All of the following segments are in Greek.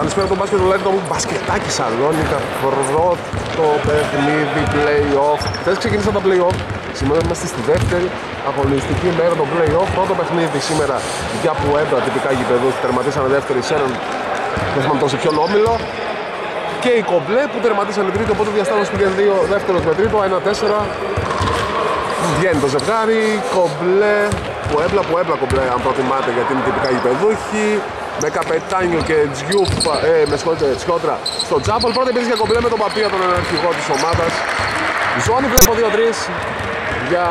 Καλησπέρα τον μπάσκετ του μου μπασκετάκι Σαλόνικα πρώτο παιχνίδι play-off. Χθες ξεκίνησαν τα play-off; Σήμερα είμαστε στη δεύτερη αγωνιστική μέρα των play-off. Πρώτο παιχνίδι σήμερα για Πουέμπρα τυπικά γηπεδούς Τερματίσανε δεύτερη σε έναν δεν θυμάμαι τόσο ποιον όμιλο. Και οι κομπλέ που τερματίσανε τρίτο οπότε διασταύρωση πήγαινε δύο δεύτερος με τρίτο 1-4 Βγαίνει το ζευγάρι, κομπλέ, Πουέμπλα, Πουέμπλα κομπλέ αν προτιμάτε γιατί είναι τυπικά γηπεδούχοι με καπετάνιο και τζιούπ, ε, με συγχωρείτε, σκότρα στο τζάμπολ. Πρώτα επίσης για κομπλέ με τον Παπία, τον αρχηγό της ομάδας. Ζώνη βλέπω 2-3 για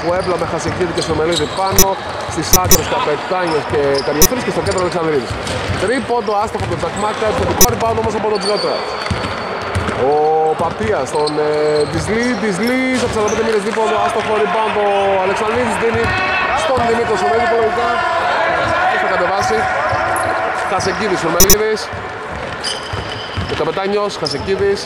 Πουέμπλα με Χασικίδη και στο Μελίδη πάνω. Στις άκρες Καπετάνιος και Καριοφίλης και στο κέντρο Αλεξανδρίδης. Τρίποντο άστοχο από τον Τσακμάκα, επιθετικό rebound όμως από τον Τζιότρα. Ο Παπίας, τον ε, Ντισλή, Ντισλή, στο 45 μήνες δίποντο, άστοχο rebound ο Αλεξανδρίδης δίνει στον Δημήτρο Σομέλη λογικά κατεβάσει. Χασεκίδης ο Μελίδης. Ο Καπετάνιος, Χασεκίδης.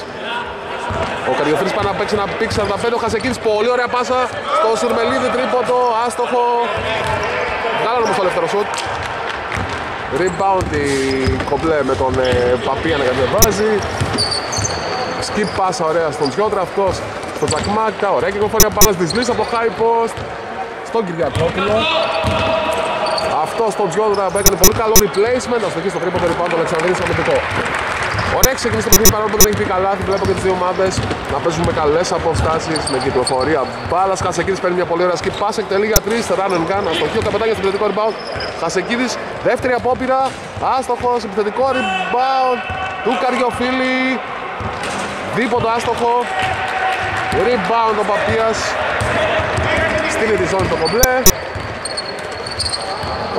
Ο Καριοφίλης πάει να παίξει ένα πίξ 45. Ο Χασεκίδης, πολύ ωραία πάσα στο Σουρμελίδη, τρίποτο, άστοχο. Βγάλανε όμως το ελεύθερο σουτ. Rebound η κομπλέ με τον ε, Παπία να κατεβάζει. Skip πάσα ωραία στον Τζιότρα, αυτός στον Τζακμάκα. Ωραία κυκλοφορία πάνω της Λύσης από high post. Στον Κυριακόπουλο. Αυτό στον Τζιόδρα που έκανε πολύ καλό replacement. Να στοχεί στο τρίπο το rebound του Αλεξανδρίδη αμυντικό. Ωραία, ξεκινήσει το παιχνίδι παρόλο που δεν έχει πει καλά. Βλέπω και τις δύο ομάδες να παίζουν με καλές αποστάσεις, με κυκλοφορία. Μπάλας Χασεκίδης παίρνει μια πολύ ωραία σκη. Πάσε εκτελεί για τρεις. Run and gun. Αστοχή ο καπετάνιος στο επιθετικό rebound. Χασεκίδης, δεύτερη απόπειρα. Άστοχος, επιθετικό rebound του Καριοφίλη. Δίποτο άστοχο. Rebound ο Παπία. Στείλει τη ζώνη το κομπλέ.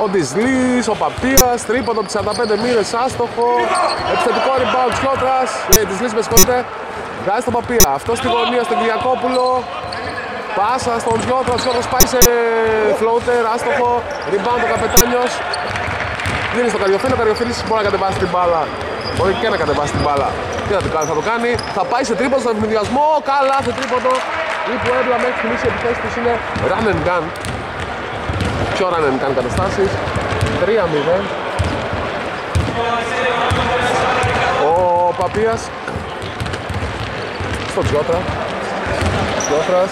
Ο Ντισλής, ο Παπίας, τρίποντο από 45 μοίρες, άστοχο, επιθετικό rebound Τσιότρας, ναι, Ντισλής με συγχωρείτε, βγάζει τον Παπία, αυτό στη γωνία στον Κυριακόπουλο, πάσα στον Τσιότρα, ο Τσιότρας πάει σε floater, άστοχο, rebound ο Καπετάνιος, δίνει στον Καριοφίλη, ο Καριοφίλης μπορεί να κατεβάσει την μπάλα, μπορεί και να κατεβάσει την μπάλα. Τι θα το κάνει, θα το κάνει, θα πάει σε τρίποντο στον ευνηδιασμό, καλά σε τρίποντο, ή που έβλα μέχρι στιγμής η επιθέση τους είναι run and gun πιο ώρα να κάνει καταστάσεις. 3-0 Ο Παπίας. Στον Τζιότρα Τζιότρας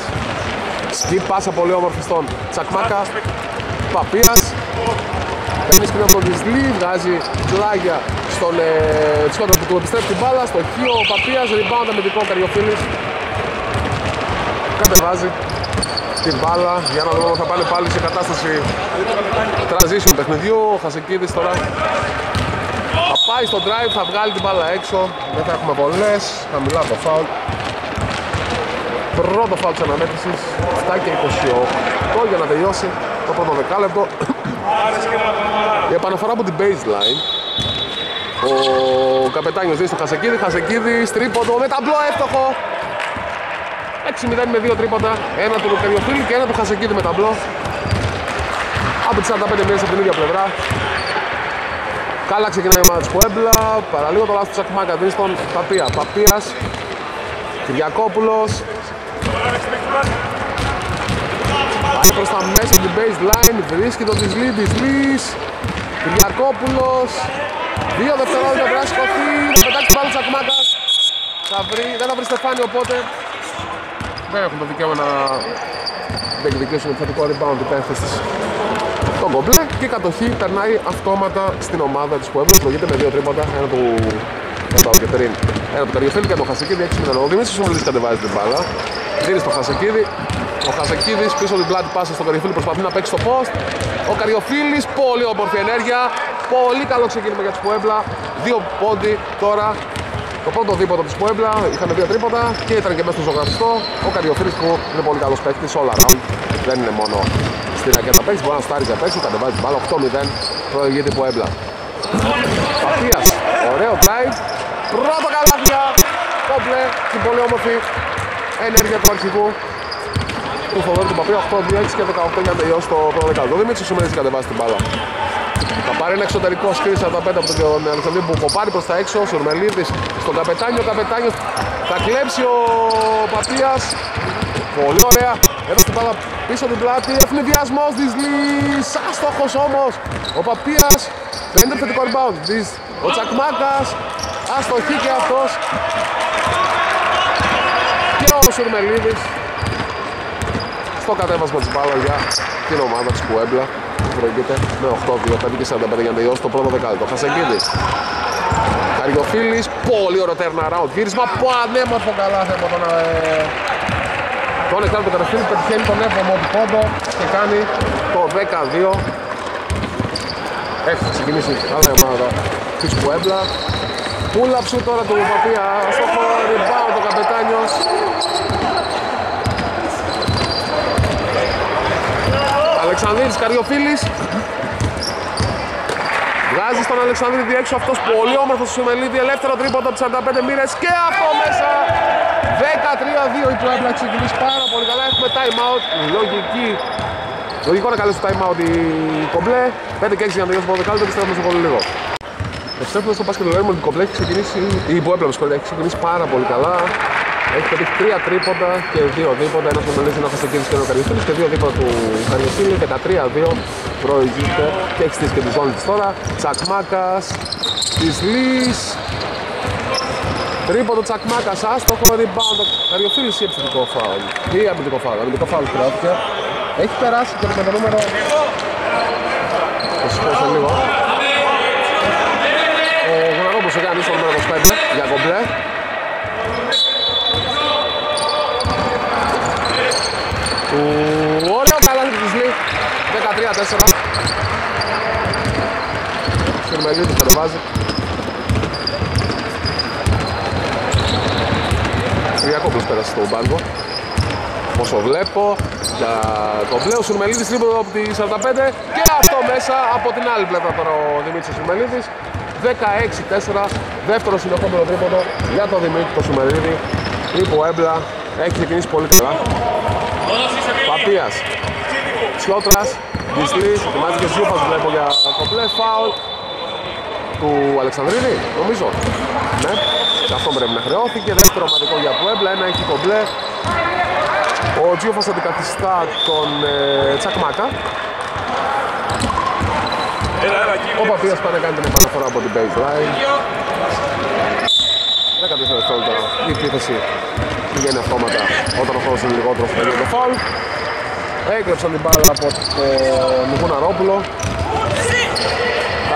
Σκι πάσα πολύ όμορφη στον Τσακμάκα. Παπίας. Παίρνει σκρίνο από τον Δυσλή, βγάζει πλάγια στον ε, Τσιότρα που του επιστρέφει την μπάλα στο χείο. Ο Παπίας, rebound αμυντικό Καριοφίλης. Κατεβάζει την μπάλα. Για να δούμε θα πάνε πάλι σε κατάσταση transition παιχνιδιού. Ο Χασεκίδης τώρα θα πάει στο drive, θα βγάλει την μπάλα έξω. Δεν θα έχουμε πολλές, χαμηλά το foul πρώτο foul της αναμέτρησης. 7 και 28 για να τελειώσει το πρώτο δεκάλεπτο. Η επαναφορά από την baseline. Ο καπετάνιος δίνει στο Χασεκίδη, Χασεκίδης τρίποντο με ταμπλό εύτοχο 6-0 με 2 τρίποτα, ένα του Καριοφίλη και ένα του Χασεκίδη με ταμπλό. Από τις 45 μέρες από την ίδια πλευρά. Καλά ξεκινάει η ομάδα της Πουέμπλα, παραλίγο το λάθος του Τσακμάκα, δίνει στον Παπία. Παπίας, Κυριακόπουλος. Πάει προς τα μέσα από την baseline, βρίσκει τον Τισλή, Τισλής. Κυριακόπουλος. Δύο δευτερόλεπτα πρέπει να σηκωθεί, να πετάξει πάλι Τσακμάκας. Θα βρει, δεν θα βρει Στεφάνι οπότε δεν έχουν το δικαίωμα να διεκδικήσουν επιθετικό rebound υπέρθεση τον κομπλέ και η κατοχή περνάει αυτόματα στην ομάδα της Puebla συλλογείται με δύο τρίποτα ένα του ένα του Κετερίν ένα του Καριοφίλη και το Χασεκίδη 6 0 ο Δημήτρης Σουμελής κατεβάζει την μπάλα δίνει στο Χασεκίδη. Ο Χασεκίδης πίσω την πλάτη πάσα στον Καριοφίλη προσπαθεί να παίξει στο post. Ο Καριοφίλης πολύ όμορφη ενέργεια πολύ καλό ξεκίνημα για τις Puebla δύο πόντι τώρα το πρώτο δίποτο της Πουέμπλα, είχαμε δύο τρίποτα και ήταν και μέσα στο ζωγραφιστό. Ο Καριοφύρης που είναι πολύ καλός παίκτης, όλα round. Δεν είναι μόνο στην ρακέτα παίκτης, μπορεί να στάρει για παίκτης, κατεβάζει την μπάλα, 8-0, προηγείται Πουέμπλα. Παπίας, ωραίο drive, πρώτο καλάθια, κόμπλε, την πολύ όμορφη ενέργεια του αρχηγού του Θοδόρου του Παπία, 8-2-6 και 18 για να τελειώσει το πρώτο δεκάλεπτο. Δεν Δημήτρης ο έχει κατεβάσει την μπάλα. Θα πάρει ένα εξωτερικό σκριν 45 από τον Αλεξανδρή που κοπάρει προς τα έξω. Ο Σουρμελίδης στον Καπετάνιο. Ο Καπετάνιος θα κλέψει ο Παπίας. Πολύ ωραία. Έδωσε την μπάλα πίσω την πλάτη. Ευνηδιασμός της Λύς. Άστοχος όμως. Ο Παπίας δεν το θετικό rebound. Της, ο Τσακμάκας. Αστοχή και αυτός. Και ο Σουρμελίδης. Στο κατέβασμα της μπάλας για την ομάδα της Πουέμπλα. Προηγείται με 8-2, 5 και 45 για να τελειώσει το πρώτο δεκάλεπτο. Χασεγκίδης. Καριοφίλης, πολύ ωραίο turnaround. Γύρισμα πανέμορφο καλά από τον ε, τον Εκτάλ του Καραφίλη πετυχαίνει τον 7ο πόντο και κάνει το 12. Έχει ξεκινήσει άλλη ομάδα της Πουέμπλα. Πούλαψου τώρα του Παπία στο rebound το καπετάνιος. Αλεξανδρίδης Καριοφίλης. Βγάζει στον Αλεξανδρίδη έξω αυτός πολύ όμορφος στο Σιμελίδη. Ελεύθερο τρίποντο από 45 μοίρες και αυτό μέσα. 13-2 η Πουέμπλα έχει ξεκινήσει πάρα πολύ καλά. Έχουμε time out. Λογική. Λογικό να καλέσει το time out η κομπλέ. 5 και 6 για να τελειώσει το δεκάλεπτο επιστρέφουμε σε πολύ λίγο. Επιστρέφουμε στο μπάσκετ λέμε ότι η κομπλέ έχει ξεκινήσει η Πουέμπλα έχει ξεκινήσει πάρα πολύ καλά έχει πετύχει τρία τρίποντα και δύο δίποτα. Ένας μελίζει να χάσει και ο Καριοφίλη και δύο δίποτα του Καριοφίλη. 13-2 προηγείται και έχεις στήσει και τη ζώνη τη τώρα. Τσακμάκας της Λύ. Τρίποντο Τσακμάκας, άστοχο rebound. Καριοφίλη ή επιθετικό φάουλ. Ή αμυντικό φάουλ. Αμυντικό φάουλ χρειάστηκε. Έχει περάσει και με το νούμερο. Θα σηκώσω λίγο. Ο Γουναρόμπος έχει κάνει στο νούμερο 25 για κομπλέ. Τους ωραίο καλάθι της Λί 13-4 Σουρμελίδης κατεβάζει Κυριακόπουλος πέρασε στο μπάνκο Όσο βλέπω για το πλέον Σουρμελίδης τρίποδο από τη 45 και αυτό μέσα από την άλλη πλευρά τώρα ο Δημήτρης Σουρμελίδης. 16-4 δεύτερο συνεχόμενο τρίποδο για τον Δημήτρη το Σουρμελίδη. Η Ποέμπλα έχει ξεκινήσει πολύ καλά Παπίας Σιώτρας Δυσλής Ετοιμάζει και Ζιούφας βλέπω για κομπλέ φάουλ του Αλεξανδρίδη νομίζω. Ναι και αυτό πρέπει να χρεώθηκε. Δεύτερο ομαδικό για Πουέμπλα ένα έχει κομπλέ ο Τζιούφας αντικαθιστά τον ε, Τσακμάκα ο Παπίας πάνε κάνει την επαναφορά από την baseline 14 δευτερόλεπτα η επίθεση πηγαίνει αυτόματα όταν ο χρόνος είναι λιγότερο στο το φάουλ. Έκλεψαν την μπάλα από τον Γουναρόπουλο.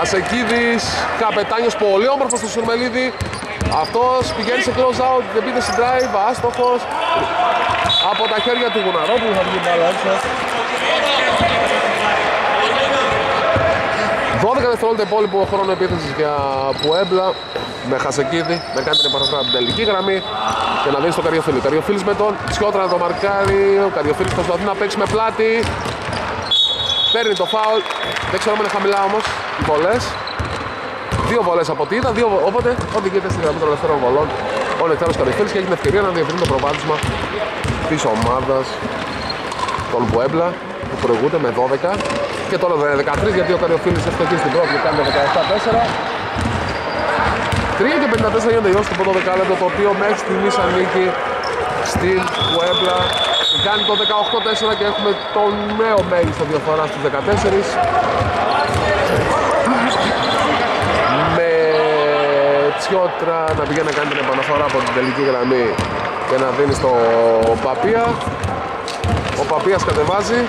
Ασεκίδης, καπετάνιος πολύ όμορφος στο Σουρμελίδη. Αυτός πηγαίνει σε close out, επίθεση drive, άστοχος. Από τα χέρια του Γουναρόπουλου θα βγει η μπάλα έξω. 12 δευτερόλεπτα υπόλοιπο χρόνο επίθεσης για Πουέμπλα με Χασεκίδη να κάνει την επαναφορά από την τελική γραμμή και να δίνει στο Καριοφίλη. Ο Καριοφίλης με τον Σιώτρα να το μαρκάρει. Ο Καριοφίλης προσπαθεί να παίξει με πλάτη. Παίρνει το φάουλ. Δεν ξέρω αν είναι χαμηλά όμως οι βολές. Δύο βολές από τι είδα, δύο, οπότε οδηγείται στη γραμμή των ελευθερών βολών ο Νεκτάρος Καριοφίλης και έχει την ευκαιρία να διευρύνει το προβάδισμα της ομάδας των Πουέμπλα που προηγούνται με 12 και τώρα 13 γιατί ο Καριοφίλης έχει στην πρώτη και κάνει το 17-4 3 και 54 για να τελειώσει το πρώτο δεκάλεπτο το οποίο μέχρι στιγμής ανήκει στην Puebla κάνει το 18-4 και έχουμε το νέο μέγιστο διαφορά στους 14 με Τσιότρα να πηγαίνει να κάνει την επαναφορά από την τελική γραμμή και να δίνει στο Παπία. Ο Παπίας κατεβάζει.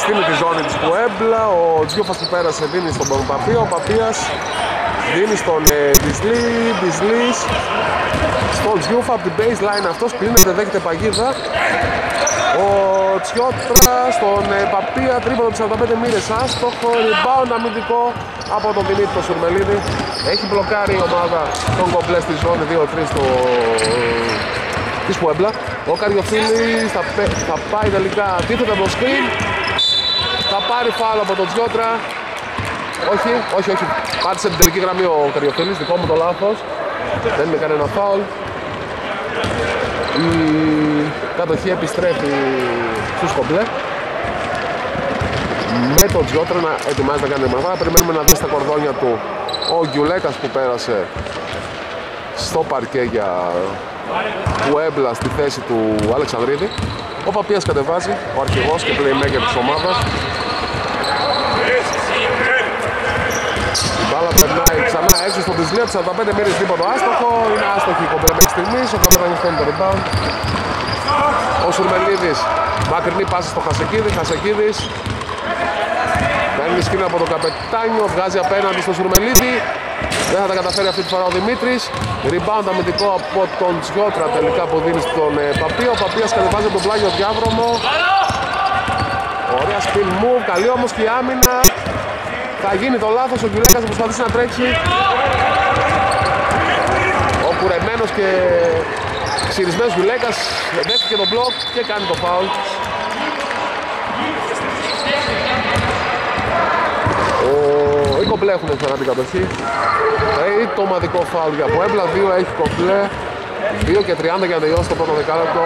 Στείλει τη ζώνη της Puebla ο Τζιούφας που πέρασε δίνει στον Παπία. Ο Παπίας δίνει στον ε, Μπισλή, Μπισλής στον Τζιούφα από την baseline αυτός κλείνεται, δέχεται παγίδα. Ο Τσιώτρα στον ε, Παπία, τρίποδο του 45 μοίρες άστοχο, rebound αμυντικό από τον Δημήτρη Σουρμελίδη. Έχει μπλοκάρει η ομάδα των κομπλέ στη ζώνη 2-3 στο... της Πουέμπλα. Ο Καριοφίλης θα, θα πάει τελικά αντίθετα από το screen θα πάρει φάλο από τον Τσιώτρα όχι, όχι, όχι. Πάτησε την τελική γραμμή ο Καριοφίλης, δικό μου το λάθος. Δεν είναι κανένα φάουλ. Η κατοχή επιστρέφει στους κομπλέ. Με τον Τζιότρα να ετοιμάζει να κάνει μαγά. Περιμένουμε να δει στα κορδόνια του ο Γκιουλέκας που πέρασε στο παρκέ για του Έμπλα στη θέση του Αλεξανδρίδη. Ο Παπίας κατεβάζει, ο αρχηγός και playmaker της ομάδας. Μπάλα περνάει ξανά έξω στο Τισλία, 45 μέρες τίποτα. Άστοχο, είναι άστοχη η κομπλέ μέχρι στιγμής, ο Καπετάνιος φέρνει το rebound. Ο Σουρμελίδης, μακρινή πάση στο Χασεκίδη, Χασεκίδης. Παίρνει σκηνή από τον Καπετάνιο, βγάζει απέναντι στο Σουρμελίδη. Δεν θα τα καταφέρει αυτή τη φορά ο Δημήτρης. Rebound αμυντικό από τον Τσιότρα τελικά που δίνει στον ε, Παπίο Ο Παπίας κατεβάζει από τον πλάγιο διάβρομο Ωραία spin move, καλή όμως και η άμυνα Θα γίνει το λάθος, ο Γιουλέκας θα προσπαθήσει να τρέξει Ο κουρεμένος και ξυρισμένος Γιουλέκας δέχτηκε τον μπλοκ και κάνει το φάουλ οι κομπλέ έχουν ξανά την κατοχή. Έχει το ομαδικό φάουλ για Πουέμπλα, 2 έχει κομπλέ. 2 και 30 για να τελειώσει το πρώτο δεκάλεπτο.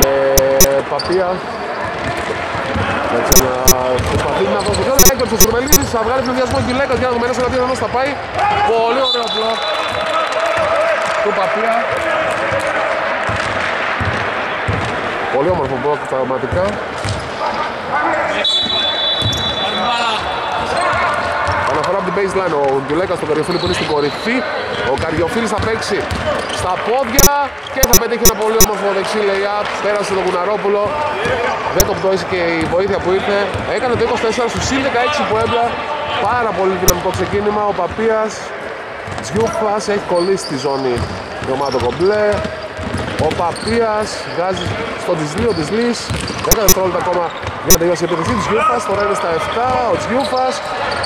Με Παπία. Έτσι να προσπαθεί να δώσει δυο. Έγκορ στο Στουρμελίδης, θα βγάλει πληδιασμό Γκυλέκας για να δούμε ένα τι θα πάει. Πολύ ωραίο μπλοκ του Παπία. Πολύ όμορφο μπλοκ πραγματικά. Αναφορά από την baseline ο Γκουλέκας στον Καριοφίλη που είναι στην κορυφή. Ο Καριοφίλης θα παίξει στα πόδια και θα πετύχει ένα πολύ όμορφο δεξί layup. Πέρασε τον Κουναρόπουλο. Δεν το πτώησε και η βοήθεια που ήρθε. Έκανε το 24 στους συν 16 που έμπλα. Πάρα πολύ δυναμικό ξεκίνημα. Ο Παπίας Τζιούφας έχει κολλήσει τη ζώνη η ομάδα κομπλέ. Ο Παπίας βγάζει στο Τισλί, ο Τισλής 10 δευτερόλεπτα ακόμα για να τελειώσει η επίθεση της Γιούφας, τώρα είναι στα 7, ο Τζιούφας,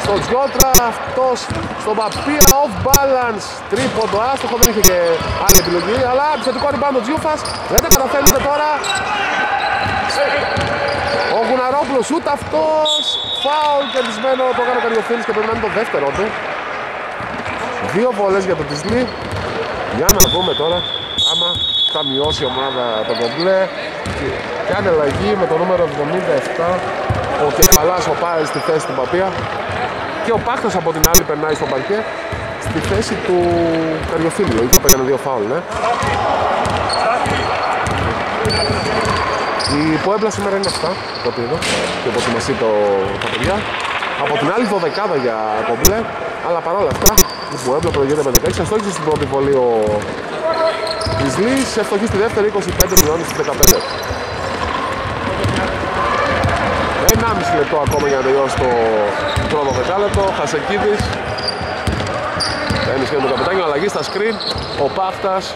στο Τζιότρα, αυτός στον Παπία, off balance, τρίποντο άστοχο, δεν είχε και άλλη επιλογή, αλλά επιθετικό rebound ο Τζιούφας, δεν τα καταφέρνετε τώρα. Ο Γουναρόπουλος ούτε αυτός, φάουλ κερδισμένο, το έκανε ο Καριοφίλης και πρέπει να είναι το δεύτερο του. Δύο βολές για το Τισλή, για να δούμε τώρα άμα θα μειώσει η ομάδα το κομπλέ κάνει αλλαγή με το νούμερο 77 ο Κεφαλάς ο Πάρης στη θέση του Παπία και ο Πάχτας από την άλλη περνάει στο παρκέ στη θέση του Καριοφίλου λογικό που έκανε δύο φάουλ ναι. Η Ποέμπλα σήμερα είναι 7 το πήρε και όπως μας το τα παιδιά από την άλλη δωδεκάδα για κομπλέ αλλά παρόλα αυτά η Ποέμπλα προηγείται με 16 αστόχησε στην πρώτη βολή ο Grizzlies, ευτοχή στη δεύτερη 25 μειώνει στις 15 1,5 λεπτό ακόμα για να τελειώσει το πρώτο δεκάλεπτο. Χασεκίδης. Παίρνει σχεδόν το καπετάνιο. Αλλαγή στα screen. Ο Πάχτας.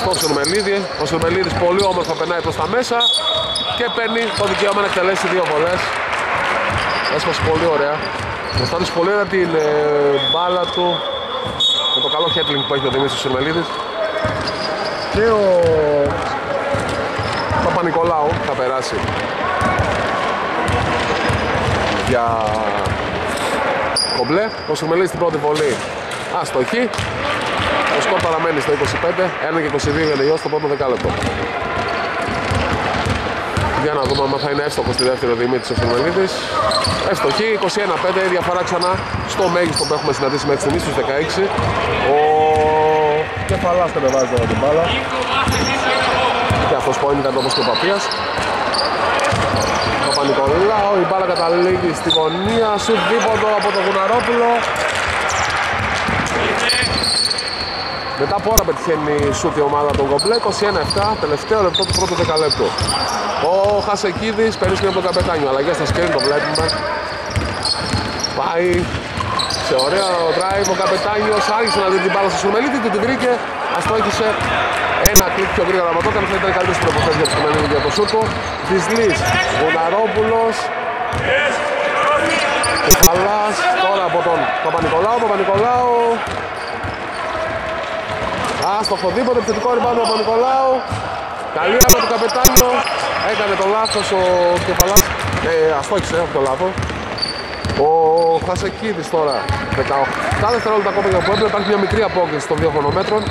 Στο Σουρμελίδη. Ο Σουρμελίδης πολύ όμορφα περνάει προς τα μέσα. Και παίρνει το δικαίωμα να εκτελέσει δύο βολές. Έσπασε πολύ ωραία. Προστάτησε πολύ ωραία την ε, μπάλα του. Με το καλό χέτλινγκ που έχει ο Δημήτρης Σουρμελίδης. Και ο Παπα-Νικολάου θα περάσει για κομπλέ. Ο Σουρμελής στην πρώτη βολή αστοχή. Ο σκορ παραμένει στο 25, 1 και 22 για τελειώσει το πρώτο δεκάλεπτο. Για να δούμε αν θα είναι εύστοχος στη δεύτερη Δημήτρης ο Σουρμελίδης. Εύστοχη, 21-5, διαφορά ξανά στο μέγιστο που έχουμε συναντήσει μέχρι στιγμής στους 16. Ο Κεφαλάς κατεβάζει τώρα την μπάλα. Και αυτός που είναι κάτι όπως και ο Παπίας. Παπα-Νικολάου, η μπάλα καταλήγει στη γωνία, σου δίποτο από τον Γουναρόπουλο. Μετά από ώρα πετυχαίνει σούτ η ομάδα των Κομπλέ, 21-7, τελευταίο λεπτό του πρώτου δεκαλέπτου. Ο Χασεκίδης παίρνει από τον καπετάνιο, αλλαγές στα σκέρι, το βλέπουμε. Πάει σε ωραίο drive, ο καπετάνιος. Άρχισε να δει την μπάλα στο Σουμελίτη, του την βρήκε, αστόχησε ένα κλικ πιο γρήγορα από το έκανε, θα ήταν καλύτερες προποθέσεις για το Σουμελίτη για το σούτο. Δυσλής, Βουναρόπουλος, Κεφαλάς, τώρα από τον Παπα-Νικολάου, Παπα-Νικολάου. Άστοχο δίποτε, επιθετικό ριμπάνο Παπα-Νικολάου. Καλή από τον Καπετάνιο, έκανε το λάθος ο Κεφαλάς, ε, αστόχησε από το λάθος. Ο Χασεκίδης τώρα 17 δευτερόλεπτα ακόμα για το Πουέμπλε υπάρχει μια μικρή απόκληση των δύο χρονομέτρων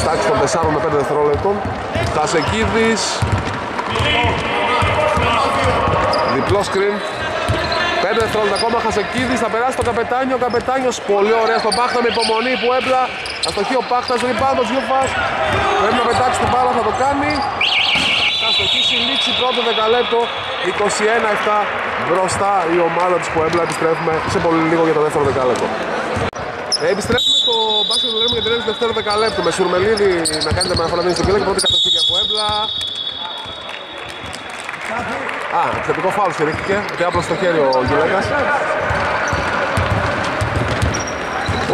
στάξη των 4 με 5 δευτερόλεπτων. Χασεκίδης. Διπλό screen. 5 δευτερόλεπτα ακόμα, Χασεκίδης θα περάσει το καπετάνιο, ο καπετάνιος πολύ ωραία στον Πάχτα με υπομονή που έπλα. Αστοχή ο Πάχτας, rebound ο Ζιούφας, πρέπει να πετάξει την μπάλα, θα το κάνει. Θα στοχίσει λήξη πρώτο δεκαλέπτο, 21-7 μπροστά η ομάδα της Puebla, επιστρέφουμε σε πολύ λίγο για το δεύτερο δεκαλέπτο. Ε, επιστρέφουμε. στο μπάσκετ που λέμε για την δεύτερο δεκαλέπτο με Σουρμελίδη να κάνετε με αναφορά στο και πρώτη κατοχή για Puebla. Α, επιθετικό φάουλ στηρίχθηκε, γιατί άπλωσε στο χέρι ο Γιουλέκας.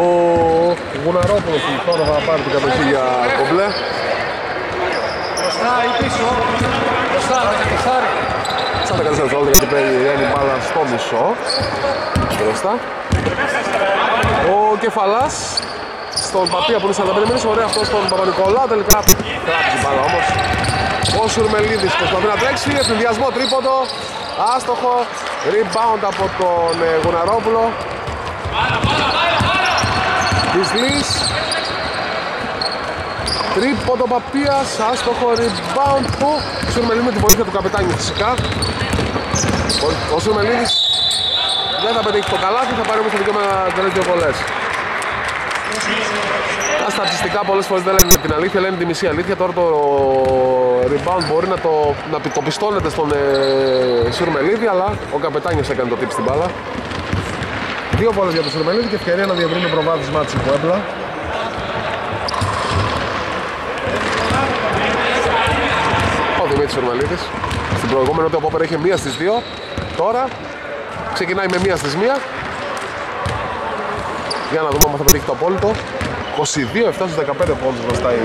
Ο Γουναρόπουλος τώρα θα πάρει την κατοχή για κομπλέ. Μπροστά ή πίσω. Μπροστά, με το κεφάρι. Σαν 14 δευτερόλεπτα γιατί παίρνει μπάλα στο μισό. Μπροστά. Ο Κεφαλάς στον Παπία που είναι 45 μήνες, ωραία αυτός στον Παπα-Νικολά, τελικά κράτησε την μπάλα όμως. Ο Σουρμελίδης προσπαθεί να τρέξει, ευθυνδιασμό τρίποντο, άστοχο, rebound από τον ε, Γουναρόπουλο. Της Τρίποντο Παπίας, άστοχο. Rebound. Του Σουρμελίδη με την βοήθεια του καπετάνιου φυσικά. Ο, ο Σουρμελίδης δεν θα πετύχει το καλάθι, θα πάρει όμως το δικαίωμα να τελέσει δύο βολές. Τα στατιστικά πολλές φορές δεν λένε την αλήθεια, λένε τη μισή αλήθεια. Τώρα το rebound μπορεί να το, να το πιστώνεται στον ε, Σουρμελίδη, αλλά ο καπετάνιος έκανε το τύπ στην μπάλα. Δύο βόλες για τον Σουρμελίδη και ευκαιρία να διευρύνει προβάδισμα της Πουέμπλα. Ο Δημήτρης Σουρμελίδης. Στην προηγούμενη ότι ο Πόπερ είχε μία στις δύο. Τώρα ξεκινάει με μία στις μία. Για να δούμε αν θα πετύχει το απόλυτο. 22-7 στους 15 πόντους μπροστά η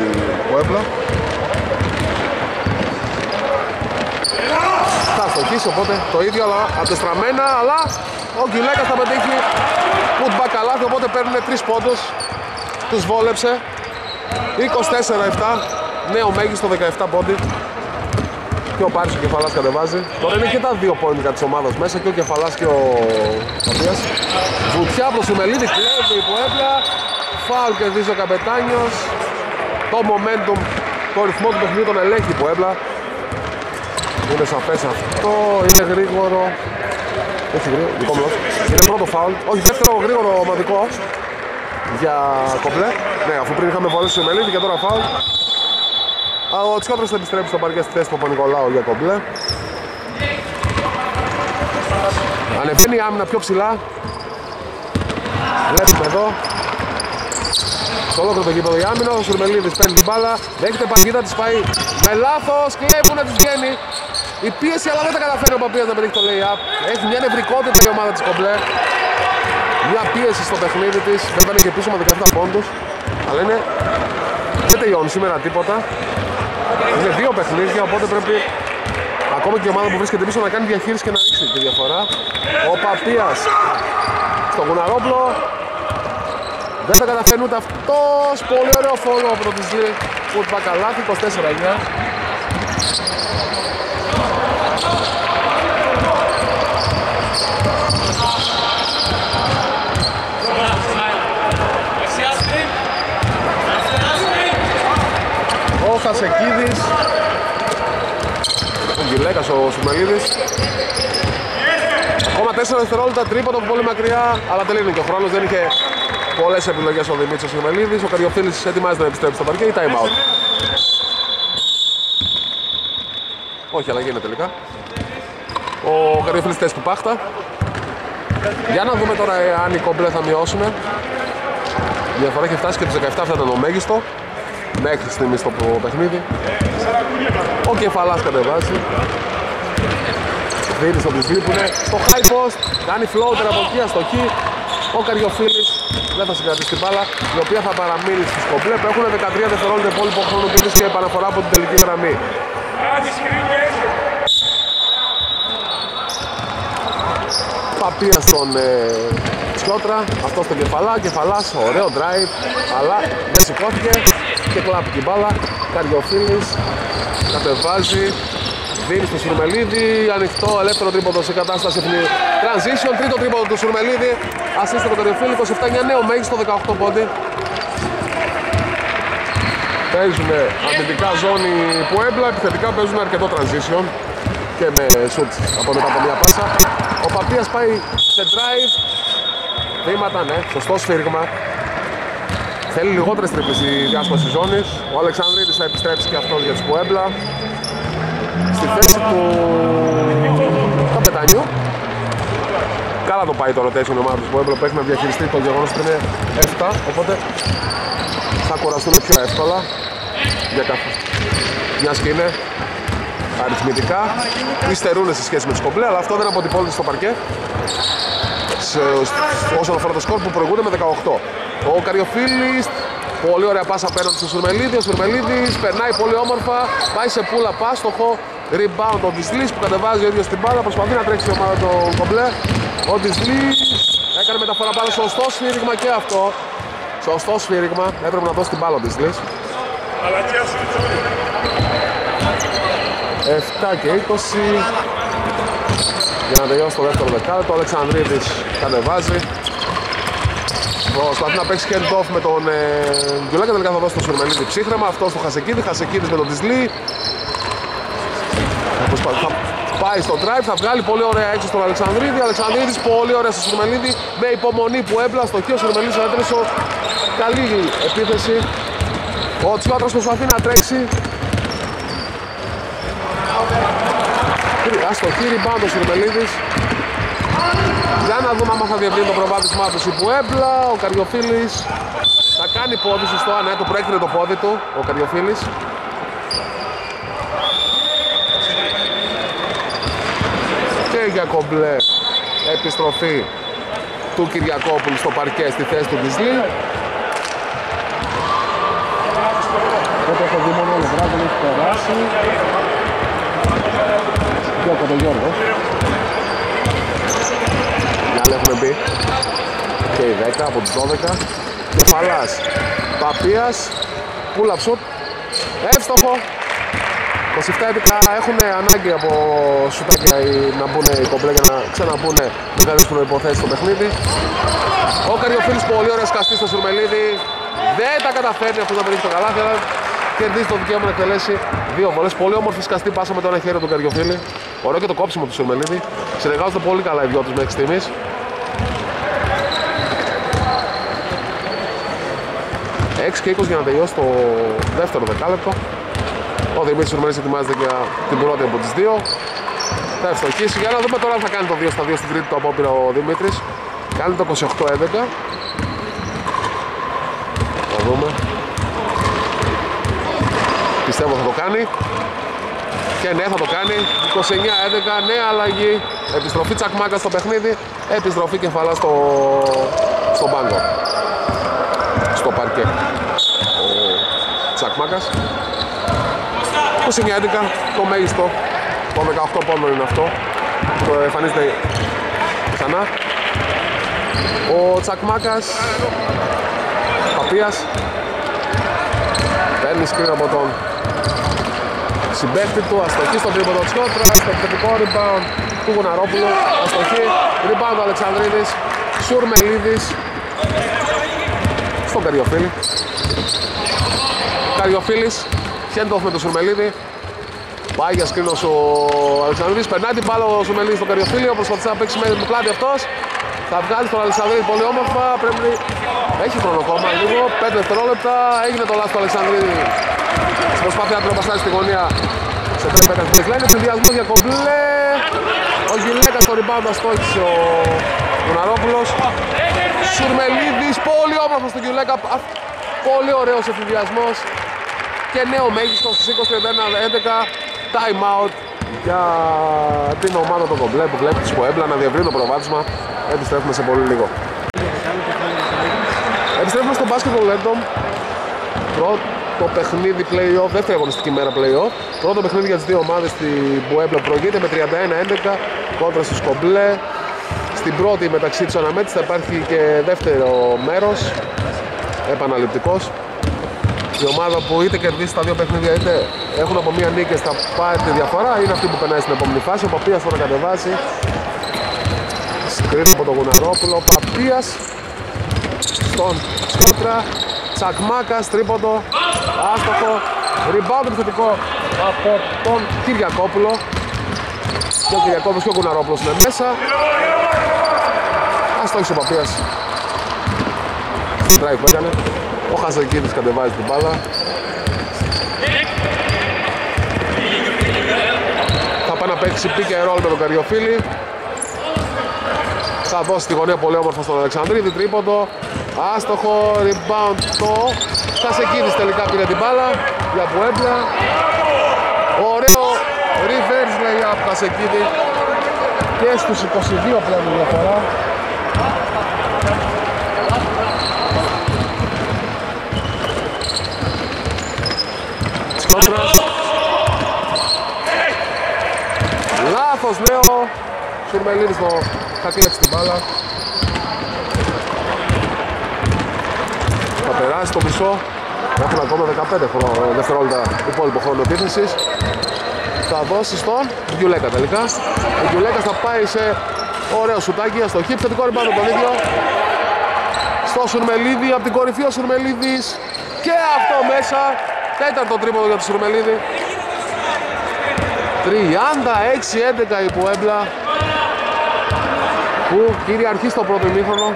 Πουέμπλα. Θα στοχίσει οπότε το ίδιο αλλά αντεστραμμένα αλλά ο Γκυλέκας θα πετύχει putback καλάθι οπότε παίρνουν 3 πόντους. Τους βόλεψε. 24-7 νέο μέγιστο 17 πόντι και ο Πάρης ο Κεφαλάς κατεβάζει. Τώρα είναι και τα δύο πόνικα της ομάδας μέσα και ο Κεφαλάς και ο Μαθίας. Βουτιά προς το Μελίδη, κλέβει που έπλα. Φάουλ κερδίζει ο Καπετάνιος. Το momentum, το ρυθμό του παιχνιδιού τον ελέγχει που έπλα. Είναι σαφές αυτό, είναι γρήγορο. Όχι γρήγορο, δικό μου Είναι πρώτο φάουλ, όχι δεύτερο γρήγορο ομαδικό για κομπλέ. Ναι, αφού πριν είχαμε βολές στο Μελίδη και τώρα φάουλ. Ο Τσιόδρος θα επιστρέψει στο παρκέ στη θέση του Παπα-Νικολάου για κομπλέ. Ανεβαίνει η άμυνα πιο ψηλά. Βλέπουμε εδώ. Στο ολόκληρο το γήπεδο η άμυνα, ο Σουρμελίδης παίρνει την μπάλα. Δέχεται παγίδα, της πάει με λάθος, κλέβουνε, της βγαίνει. Η πίεση αλλά δεν τα καταφέρει ο Παπίας να πετύχει το lay-up. Έχει μια νευρικότητα η ομάδα της κομπλέ. Μια πίεση στο παιχνίδι της. Βέβαια είναι και πίσω με 17 πόντους. Αλλά είναι... Δεν τελειώνει σήμερα τίποτα. Είναι δύο παιχνίδια, οπότε πρέπει ακόμα και η ομάδα που βρίσκεται πίσω να κάνει διαχείριση και να ρίξει τη διαφορά. Ο Παπίας στο Γουναρόπλο. Δεν θα καταφέρνει ούτε αυτός. Πολύ ωραίο φόλο από τον Τισλή. Φουτ καλάθι, 24-9. Ο Χασεκίδης Ο Γκυλέκας ο Σουμελίδης. Ακόμα 4 δευτερόλεπτα τρίποντο πολύ μακριά αλλά τελείωνε και ο χρόνος. Δεν είχε πολλές επιλογές ο Δημήτρης Σουμελίδης. Ο Καριοφίλης ετοιμάζεται να επιστρέψει στο παρκέ. Ή time out. Όχι αλλά γίνεται τελικά. Ο Καριοφίλης θέση του Πάχτα. Για να δούμε τώρα αν οι κόμπλε θα μειώσουν. Η διαφορά έχει φτάσει και τους 17, αυτό ήταν το μέγιστο μέχρι στιγμής στο παιχνίδι. Ο Κεφαλάς κατεβάζει. Δίνει στον Πλησβή που είναι στο high post, κάνει floater από εκεί, αστοχή. Ο Καριοφίλης δεν θα συγκρατήσει την μπάλα, η οποία θα παραμείνει στις κομπλέ που έχουν 13 δευτερόλεπτα υπόλοιπο χρόνο που και επαναφορά από την τελική γραμμή. Παπία στον ε, Σκότρα, αυτό στο κεφαλά, κεφαλάς, ωραίο drive, αλλά δεν σηκώθηκε και κλάπει την μπάλα. Καριοφίλης κατεβάζει, δίνει στο Σουρμελίδη, ανοιχτό, ελεύθερο τρίποντο σε κατάσταση transition, τρίτο τρίποντο του Σουρμελίδη, ασύστο του Καριοφίλη, 27 νέο μέγιστο 18 πόντι. Παίζουν αμυντικά ζώνη που έμπλα, επιθετικά παίζουν αρκετό transition. και με σουτ από μετά από μια πάσα. Ο Παπίας πάει σε drive. Βήματα, ναι, σωστό σφύριγμα. Θέλει λιγότερες τρίπλες η διάσπαση ζώνης. Ο Αλεξανδρίδης θα επιστρέψει και αυτός για τους Πουέμπλα. Στη θέση του καπετάνιου. Καλά το πάει το rotation η ομάδα του Πουέμπλα που έχει να διαχειριστεί το γεγονός ότι είναι 7, οπότε θα κουραστούν πιο εύκολα για κάθε. Μιας και είναι αριθμητικά υστερούν σε σχέση με τους κομπλέ, αλλά αυτό δεν αποτυπώνεται στο παρκέ σε, όσον αφορά το σκορ που προηγούνται με 18. Ο Καριοφίλης, πολύ ωραία πάσα απέναντι στο Σουρμελίδη, ο Σουρμελίδης περνάει πολύ όμορφα, πάει σε πουλα πάστοχο, rebound ο Δυσλής που κατεβάζει ο ίδιος την μπάλα, προσπαθεί να τρέξει η ομάδα του κομπλέ. Ο Δυσλής έκανε μεταφορά πάνω, σωστό σφύριγμα και αυτό. Σωστό σφύριγμα, έπρεπε να δώσει την μπάλα ο Δυσλής. 7 και 20 για να τελειώσει το δεύτερο δεκάλεπτο. Ο Αλεξανδρίδης κατεβάζει. Προσπαθεί να παίξει hand off με τον ε, Γκουλάκα, τελικά θα δώσει το Σουρμελίδη ψύχρεμα. Αυτός στο Χασεκίδης, Χασεκίδης με τον Τισλή. Θα, θα πάει στο drive, θα βγάλει πολύ ωραία έξω στον Αλεξανδρίδη. Αλεξανδρίδης πολύ ωραία στο Σουρμελίδη με υπομονή που έμπλα στο χείο. Ο Σουρμελίδης έτρεσε καλή επίθεση. Ο Τσιώτρας προσπαθεί να τρέξει. Αστοχή rebound ο Σουρμελίδης. Για να δούμε αν θα διευρύνει το προβάδισμά του η Πουέμπλα. Ο Καριοφίλης θα κάνει πόδι σωστό. Ναι, το προέκρινε το πόδι του ο Καριοφίλης. Και για κομπλέ επιστροφή του Κυριακόπουλου στο παρκέ στη θέση του Δυσλή. Οπότε έχω δει μόνο ο Λεβράδων έχει περάσει και από τον Γιώργο. Οι άλλοι έχουν μπει και οι 10 από τους 12. Κεφαλάς Παπίας, pull-up shoot, εύστοχο. 27 11 έχουν ανάγκη από σουτάκια να μπουν οι κομπλέ για να ξαναμπούν με καλές προϋποθέσεις στο παιχνίδι. Ο Καριοφίλης πολύ ωραία σκαστή στο Σουρμελίδη. Δεν τα καταφέρνει αυτός να πετύχει το καλάθι, αλλά κερδίζει το δικαίωμα να εκτελέσει δύο βολές. Πολύ όμορφης σκαστή πάσα με το ένα χέρι του Καριοφίλη. Ωραίο και το κόψιμο του Σουρμελίδη. Συνεργάζονται πολύ καλά οι δυο τους μέχρι στιγμής. 6 και 20 για να τελειώσει το δεύτερο δεκάλεπτο. Ο Δημήτρης Ουρμανής ετοιμάζεται για την πρώτη από τις δύο. Θα ευστοχίσει. Για να δούμε τώρα αν θα κάνει το 2 στα 2 στην τρίτη το απόπειρα ο Δημήτρης. Κάνει το 28-11. Θα δούμε. Πιστεύω θα το κάνει. Και ναι, θα το κάνει. 29-11, νέα αλλαγή. Επιστροφή τσακμάκα στο παιχνίδι. Επιστροφή κεφαλά στο, στο μπάγκο. Στο παρκέ. Ο τσακμάκας. 29-11 το μέγιστο. Το 18 πόνο είναι αυτό. Το εμφανίζεται ξανά. Ο Τσακμάκας Παπίας παίρνει σκριν από τον συμπέκτη του, αστοχή στον τρίποδο της Κότρας, στο επιθετικό rebound του Γουναρόπουλου, αστοχή, rebound ο Αλεξανδρίδης, Σουρμελίδης, στον Καριοφίλη. Καριοφίλης, handoff με τον Σουρμελίδη, Πάει για σκρίνος ο Αλεξανδρίδης, περνάει την μπάλα ο Σουρμελίδης στον Καριοφίλιο, προσπαθήσει να παίξει με πλάτη αυτός. Θα βγάλει τον Αλεξανδρίδη πολύ όμορφα, πρέπει... Έχει χρόνο ακόμα λίγο, 5 δευτερόλεπτα, έγινε το λάθος του Αλεξανδρίδη. Στην προσπάθειά του να πασάρει στη γωνία σε 3 πέτρες λένε, συνδυασμός για κομπλέ. Ο Γιλέκας στο rebound αστόχησε ο Γουναρόπουλος. Σουρμελίδης, πολύ όμορφος στον Γιλέκα, πολύ ωραίος εφηδιασμός. Και νέο μέγιστο στους 20-31-11 time out για την ομάδα των κομπλέ που βλέπεις τους Ποέμπλα να διευρύνει το προβάδισμα. Επιστρέφουμε σε πολύ λίγο. Επιστρέφουμε στο μπάσκετ των Λέντομ. Πρώτο παιχνίδι play-off, δεύτερη αγωνιστική μέρα play-off. Πρώτο παιχνίδι για τις δύο ομάδες στην Puebla προηγείται με 31-11 κόντρα στους κομπλέ. Στην πρώτη μεταξύ τους αναμέτρησης θα υπάρχει και δεύτερο μέρος, επαναληπτικός. Η ομάδα που είτε κερδίσει τα δύο παιχνίδια είτε έχουν από μία νίκη θα πάρει τη διαφορά είναι αυτή που περνάει στην επόμενη φάση. Ο Παπίας θα κατεβάσει. Σκρίνει από τον Γουναρόπουλο. Παπίας στον Σκότρα. Τσακμάκας, τρίποντο. Άστοχο. Rebound επιθετικό από τον Κυριακόπουλο. Κυριακόπουλος και ο Κουναρόπουλος είναι μέσα. Αστόχησε ο Παπίας. Στην drive που έκανε. Ο Χαζεκίδης κατεβάζει την μπάλα. Θα πάει να παίξει pick and roll με τον Καριοφίλη. Θα δώσει τη γωνία πολύ όμορφα στον Αλεξανδρίδη, τρίποντο. Άστοχο, rebound το. Χασεκίδης τελικά πήρε την μπάλα για Πουέμπλα. Ωραίο reverse λέει από Χασεκίδη. Και στους 22 πλέον η διαφορά. Σκόντρας. Λάθος λέω. Σουρμελίδης το θα κλέψει την μπάλα. Θα περάσει το μισό. Έχουν ακόμα 15 χρόνο, δευτερόλεπτα υπόλοιπο χρόνο επίθεσης. Θα δώσει στον Γιουλέκα τελικά. Ο Γιουλέκας θα πάει σε ωραίο σουτάκι, αστοχή, επιθετικό ριμπάνο τον ίδιο. Στο Σουρμελίδη, από την κορυφή ο Σουρμελίδης. Και αυτό μέσα. Τέταρτο τρίποδο για τον Σουρμελίδη. 36-11 η Πουέμπλα που κυριαρχεί στο πρώτο ημίχρονο.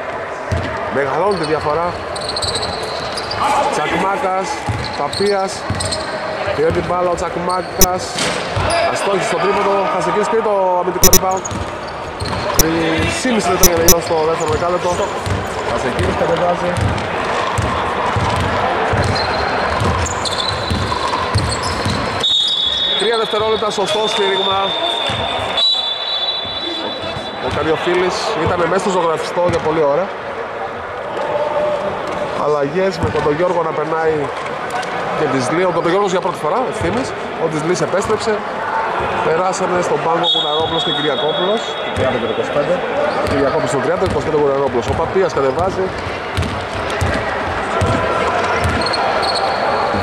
Μεγαλώνει τη διαφορά. Τσακμάκας, Παπίας, πήρε την μπάλα ο Τσακμάκας, αστόχησε στο τρίποδο, Χασεκής πήρε το αμυντικό rebound. Μισή λεπτό για να γίνει στο δεύτερο δεκάλεπτο. Χασεκής κατεβάζει. Δευτερόλεπτα σωστό σφύριγμα. Ο Καριοφίλης ήταν μέσα στο ζωγραφιστό για πολύ ώρα αλλαγές με τον Γιώργο να περνάει και της Λί. Ο Κοντογιώργος για πρώτη φορά, ευθύμης. Ο της Λύς επέστρεψε. Περάσανε στον πάγκο Κουναρόπουλος και Κυριακόπουλος. 30 και 25. Κυριακόπουλος στο 30, 25 Κουναρόπουλος. Ο Παπίας κατεβάζει.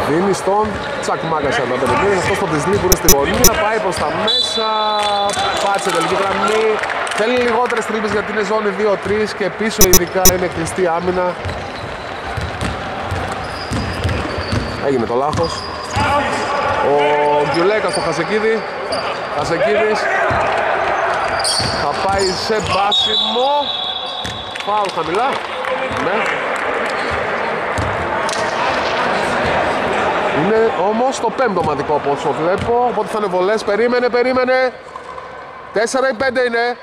Δίνει στον Τσακ Μάγκας 45 μήνες. Αυτός στον Τισλή που είναι στη γωνία. Πάει προς τα μέσα. Πάτσε τελική γραμμή. Θέλει λιγότερες τρύπες γιατί είναι ζώνη 2-3 και πίσω ειδικά είναι κλειστή άμυνα. Έγινε το λάθος. Ο Γκιουλέκας στο Χασεκίδη. Χασεκίδης θα πάει σε μπάσιμο. Φάουλ χαμηλά. Ναι. Είναι όμως το πέμπτο ομαδικό από όσο βλέπω. Οπότε θα είναι βολές. Περίμενε, περίμενε. 4 ή 5 είναι.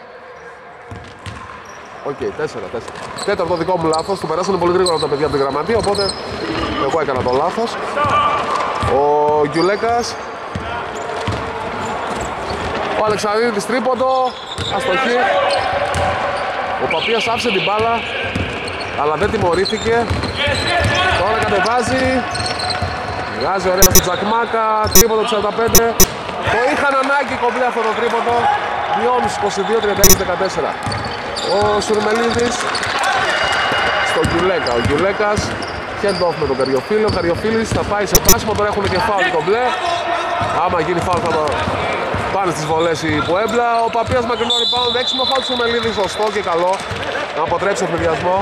OK, okay, 4, 4. Τέταρτο δικό μου λάθος. Του περάσανε πολύ γρήγορα τα παιδιά από τη γραμματεία. Οπότε εγώ έκανα το λάθος. Ο Γκιουλέκας. Ο Αλεξανδρίδης τρίποντο. Αστοχή. Ο Παπίας άφησε την μπάλα. Αλλά δεν τιμωρήθηκε. Τώρα κατεβάζει. Βγάζει ωραία στο Τσακμάκα. Τρίποντο 45. Το είχαν ανάγκη κομπλέ αυτό το τρίποντο. 2,22-36-14. Ο Σουρμελίδης στο Γκιουλέκα. Ο Γκιουλέκας hand off με τον Καριοφίλη. Ο Καριοφίλης θα πάει σε πάσιμο, τώρα έχουν και φάουλ κομπλέ. Άμα γίνει φάουλ θα το πάνε στις βολές η Πουέμπλα. Ο Παπίας μακρινό rebound, έξιμο φάουλ του Σουρμελίδης, σωστό και καλό. Να αποτρέψει τον παιδιασμό.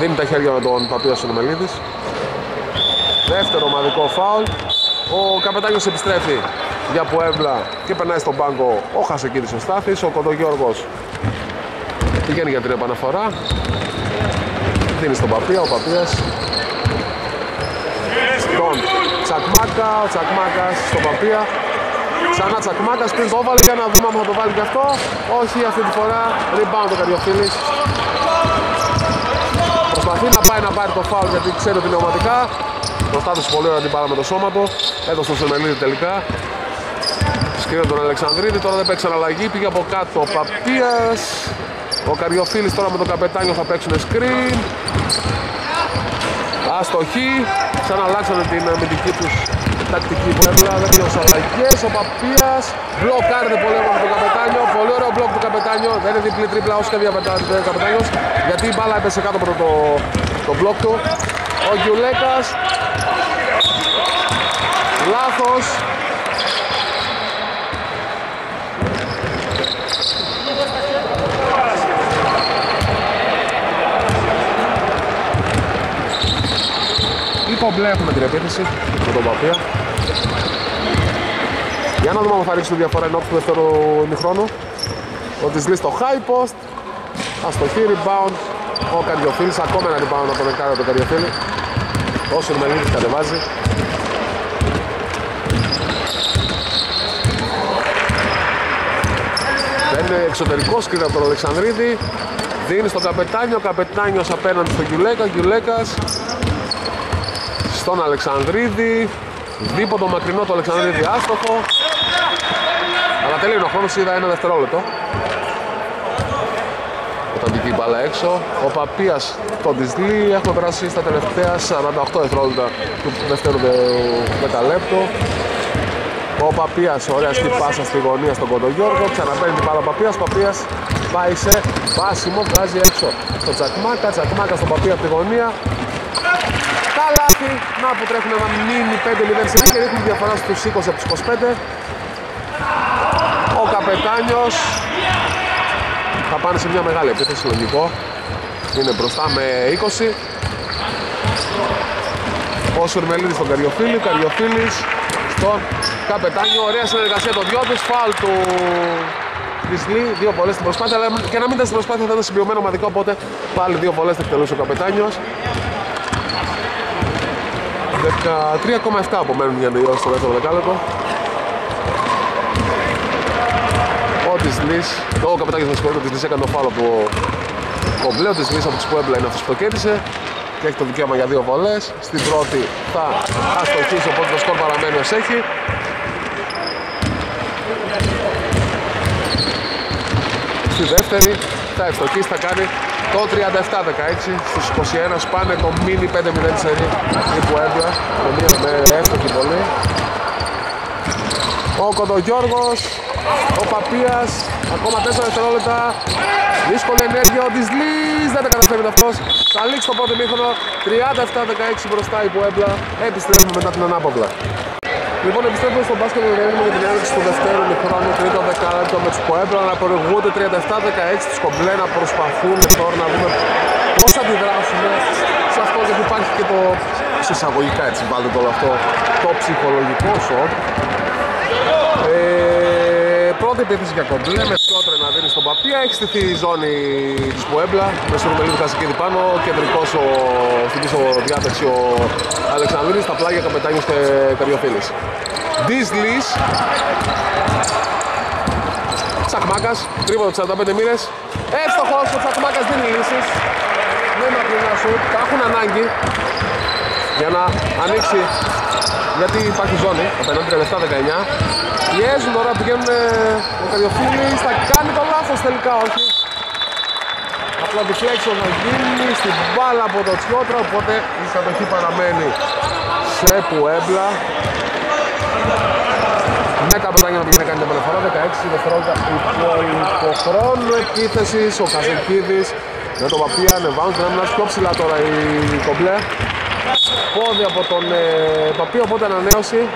Δίνει τα χέρια με τον Παπίας Σουρμελίδης. Δεύτερο ομαδικό φάουλ. Ο καπετάνιος επιστρέφει για Πουέμπλα και περνάει στον πάγκο ο Χασεκίδης ο Στάθης, ο Κοντογιώργος. Πηγαίνει για την επαναφορά. Δίνει στον Παπία, ο Παπίας. Στον Τσακμάκα, ο Τσακμάκας στον Παπία. Ξανά Τσακμάκας πριν το έβαλε για να δούμε αν θα το βάλει και αυτό. Όχι αυτή τη φορά rebound ο Καριοφίλης. Προσπαθεί να πάει να πάρει το φάουλ γιατί ξέρει ότι είναι ομαδικά προστάτευσε πολύ ωραία την πάρα με το σώμα του. Έδωσε τον Σεμελίδη τελικά. Σκρίνει τον Αλεξανδρίδη, τώρα δεν παίξει αλλαγή, πήγε από κάτω ο Παπίας. Ο Καριοφίλης τώρα με τον καπετάνιο θα παίξουν screen. Αστοχή, ξαναλλάξανε την αμυντική τους τακτική που έπλα, δεύτερος αλλαγές, ο Παπίας μπλοκάρεται πολύ ωραίο με τον καπετάνιο, πολύ ωραίο μπλοκ του καπετάνιο, δεν είναι διπλή τρίπλα όσο και ο καπετάνιος, γιατί η μπάλα έπεσε κάτω από το, το μπλοκ του. Ο Γιουλέκας, λάθος, κομπλέ έχουμε την επίθεση με τον Παπία. Η Για να δούμε αν θα ρίξει τη διαφορά ενώπιση του δεύτερου ημιχρόνου. Ο Τισλής στο high post. Αστοχή rebound. Ο Καριοφίλης ακόμα ένα rebound από τον Εκάρα τον Καριοφίλη. Ο Σουρμελίδης κατεβάζει. Είναι εξωτερικός σκριν από τον Αλεξανδρίδη. Δίνει στον Καπετάνιο. Ο Καπετάνιος απέναντι στον Γιουλέκα. Γιουλέκας στον Αλεξανδρίδη. Δίποτο μακρινό το Αλεξανδρίδη άστοχο. Αλλά τελείωνε ο χρόνος, είδα ένα δευτερόλεπτο. Όταν βγήκε η μπάλα έξω. Ο Παπίας τον Τισλή. Έχουμε περάσει στα τελευταία 48 δευτερόλεπτα του δεύτερου δεκαλέπτου. Ο Παπίας, ωραία στη πάσα στη γωνία στον Κοντογιώργο. Ξαναπαίρνει την μπάλα ο Παπίας. Παπίας πάει σε πάσιμο, βγάζει έξω στο Τσακμάκα. Τσακμάκα στον Παπία από τη γωνία. Καλάθι, να που τρέχουν ένα μίνι 5-0 σε και ρίχνουν διαφορά στους 20 από τους 25. Ο Καπετάνιος θα πάνε σε μια μεγάλη επίθεση λογικό. Είναι μπροστά με 20. Ο Σουρμελίδης στον Καριοφίλη, Καριοφίλης στον Καπετάνιο. Ωραία συνεργασία των δυο τους, φάουλ του Δυσλή, δύο βολές στην προσπάθεια, αλλά και να μην ήταν στην προσπάθεια θα ήταν συμπληρωμένο ομαδικό, οπότε πάλι δύο βολές θα εκτελούσε ο Καπετάνιος. 13,7 απομένουν για να τελειώσει το δεύτερο δεκάλεπτο. Ο Τισλής, ο Καπετάνιος με συγχωρείτε, ο Τισλής έκανε το φάλο του κομπλέ, ο Τισλής από τους Πουέμπλα είναι αυτός που το κέρδισε και έχει το δικαίωμα για δύο βολές. Στην πρώτη θα αστοχίσει, οπότε το σκορ παραμένει ως έχει. Στη δεύτερη θα ευστοχίσει, θα κάνει το 37-16 στους 21 σπάνε το μίνι 5-0 σερί η Πουέμπλα με, μία, με εύστοχη πολύ. Ο Κοντογιώργος, ο Παπίας, ακόμα 4 δευτερόλεπτα. Δύσκολη ενέργεια, ο Δυσλής δεν τα καταφέρει αυτός. Θα λήξει το πρώτο μήχρονο, 37-16 μπροστά η Πουέμπλα. Επιστρέφουμε μετά την ανάπαυλα. Λοιπόν, επιστρέφουμε στο μπάσκετ με για την έναρξη του δευτέρου μικρόνου, τρίτο δεκάλεπτο με τους Ποέμπλα να προηγούνται 37-16 τους κομπλέ να προσπαθούν τώρα να δούμε πώς θα αντιδράσουν σε αυτό γιατί υπάρχει και το εισαγωγικά έτσι βάλτε το αυτό το ψυχολογικό σοκ ε, πρώτη επίθεση για κομπλέ με Πιότρε να δίνεις στον Παπία έχει στηθεί η ζώνη της Ποέμπλα με Σουρμελίδη Κασικίδη πάνω. Κεντρικός ο, στην πίσω διάθεση ο Αλεξανδρής στα πλάγια Καπετάνιος και Καριοφίλης. Δίσλης Τσακμάκας, τρίποδο 45 μοίρες Εύστοχος, ο Τσακμάκας δίνει λύσεις. Με μακρινά σου, τα έχουν ανάγκη Για να ανοίξει Γιατί υπάρχει ζώνη, απέναντι 37-19 Πιέζουν τώρα, πηγαίνουν ο Καριοφίλης Θα κάνει το λάθος τελικά, όχι. Απλά deflection να γίνει στην μπάλα από το Τσιότρα Οπότε η κατοχή παραμένει σε Πουέμπλα. Με Καπετάνιο να πηγαίνει να κάνει την επαναφορά. 16 δευτερόλεπτα υπόλοιπο χρόνο επίθεσης ο Χασεκίδης με τον Παπία ανεβάζουν και να είναι πιο ψηλά τώρα η CoBle πόδι από τον ε, Παπία οπότε ανανέωση.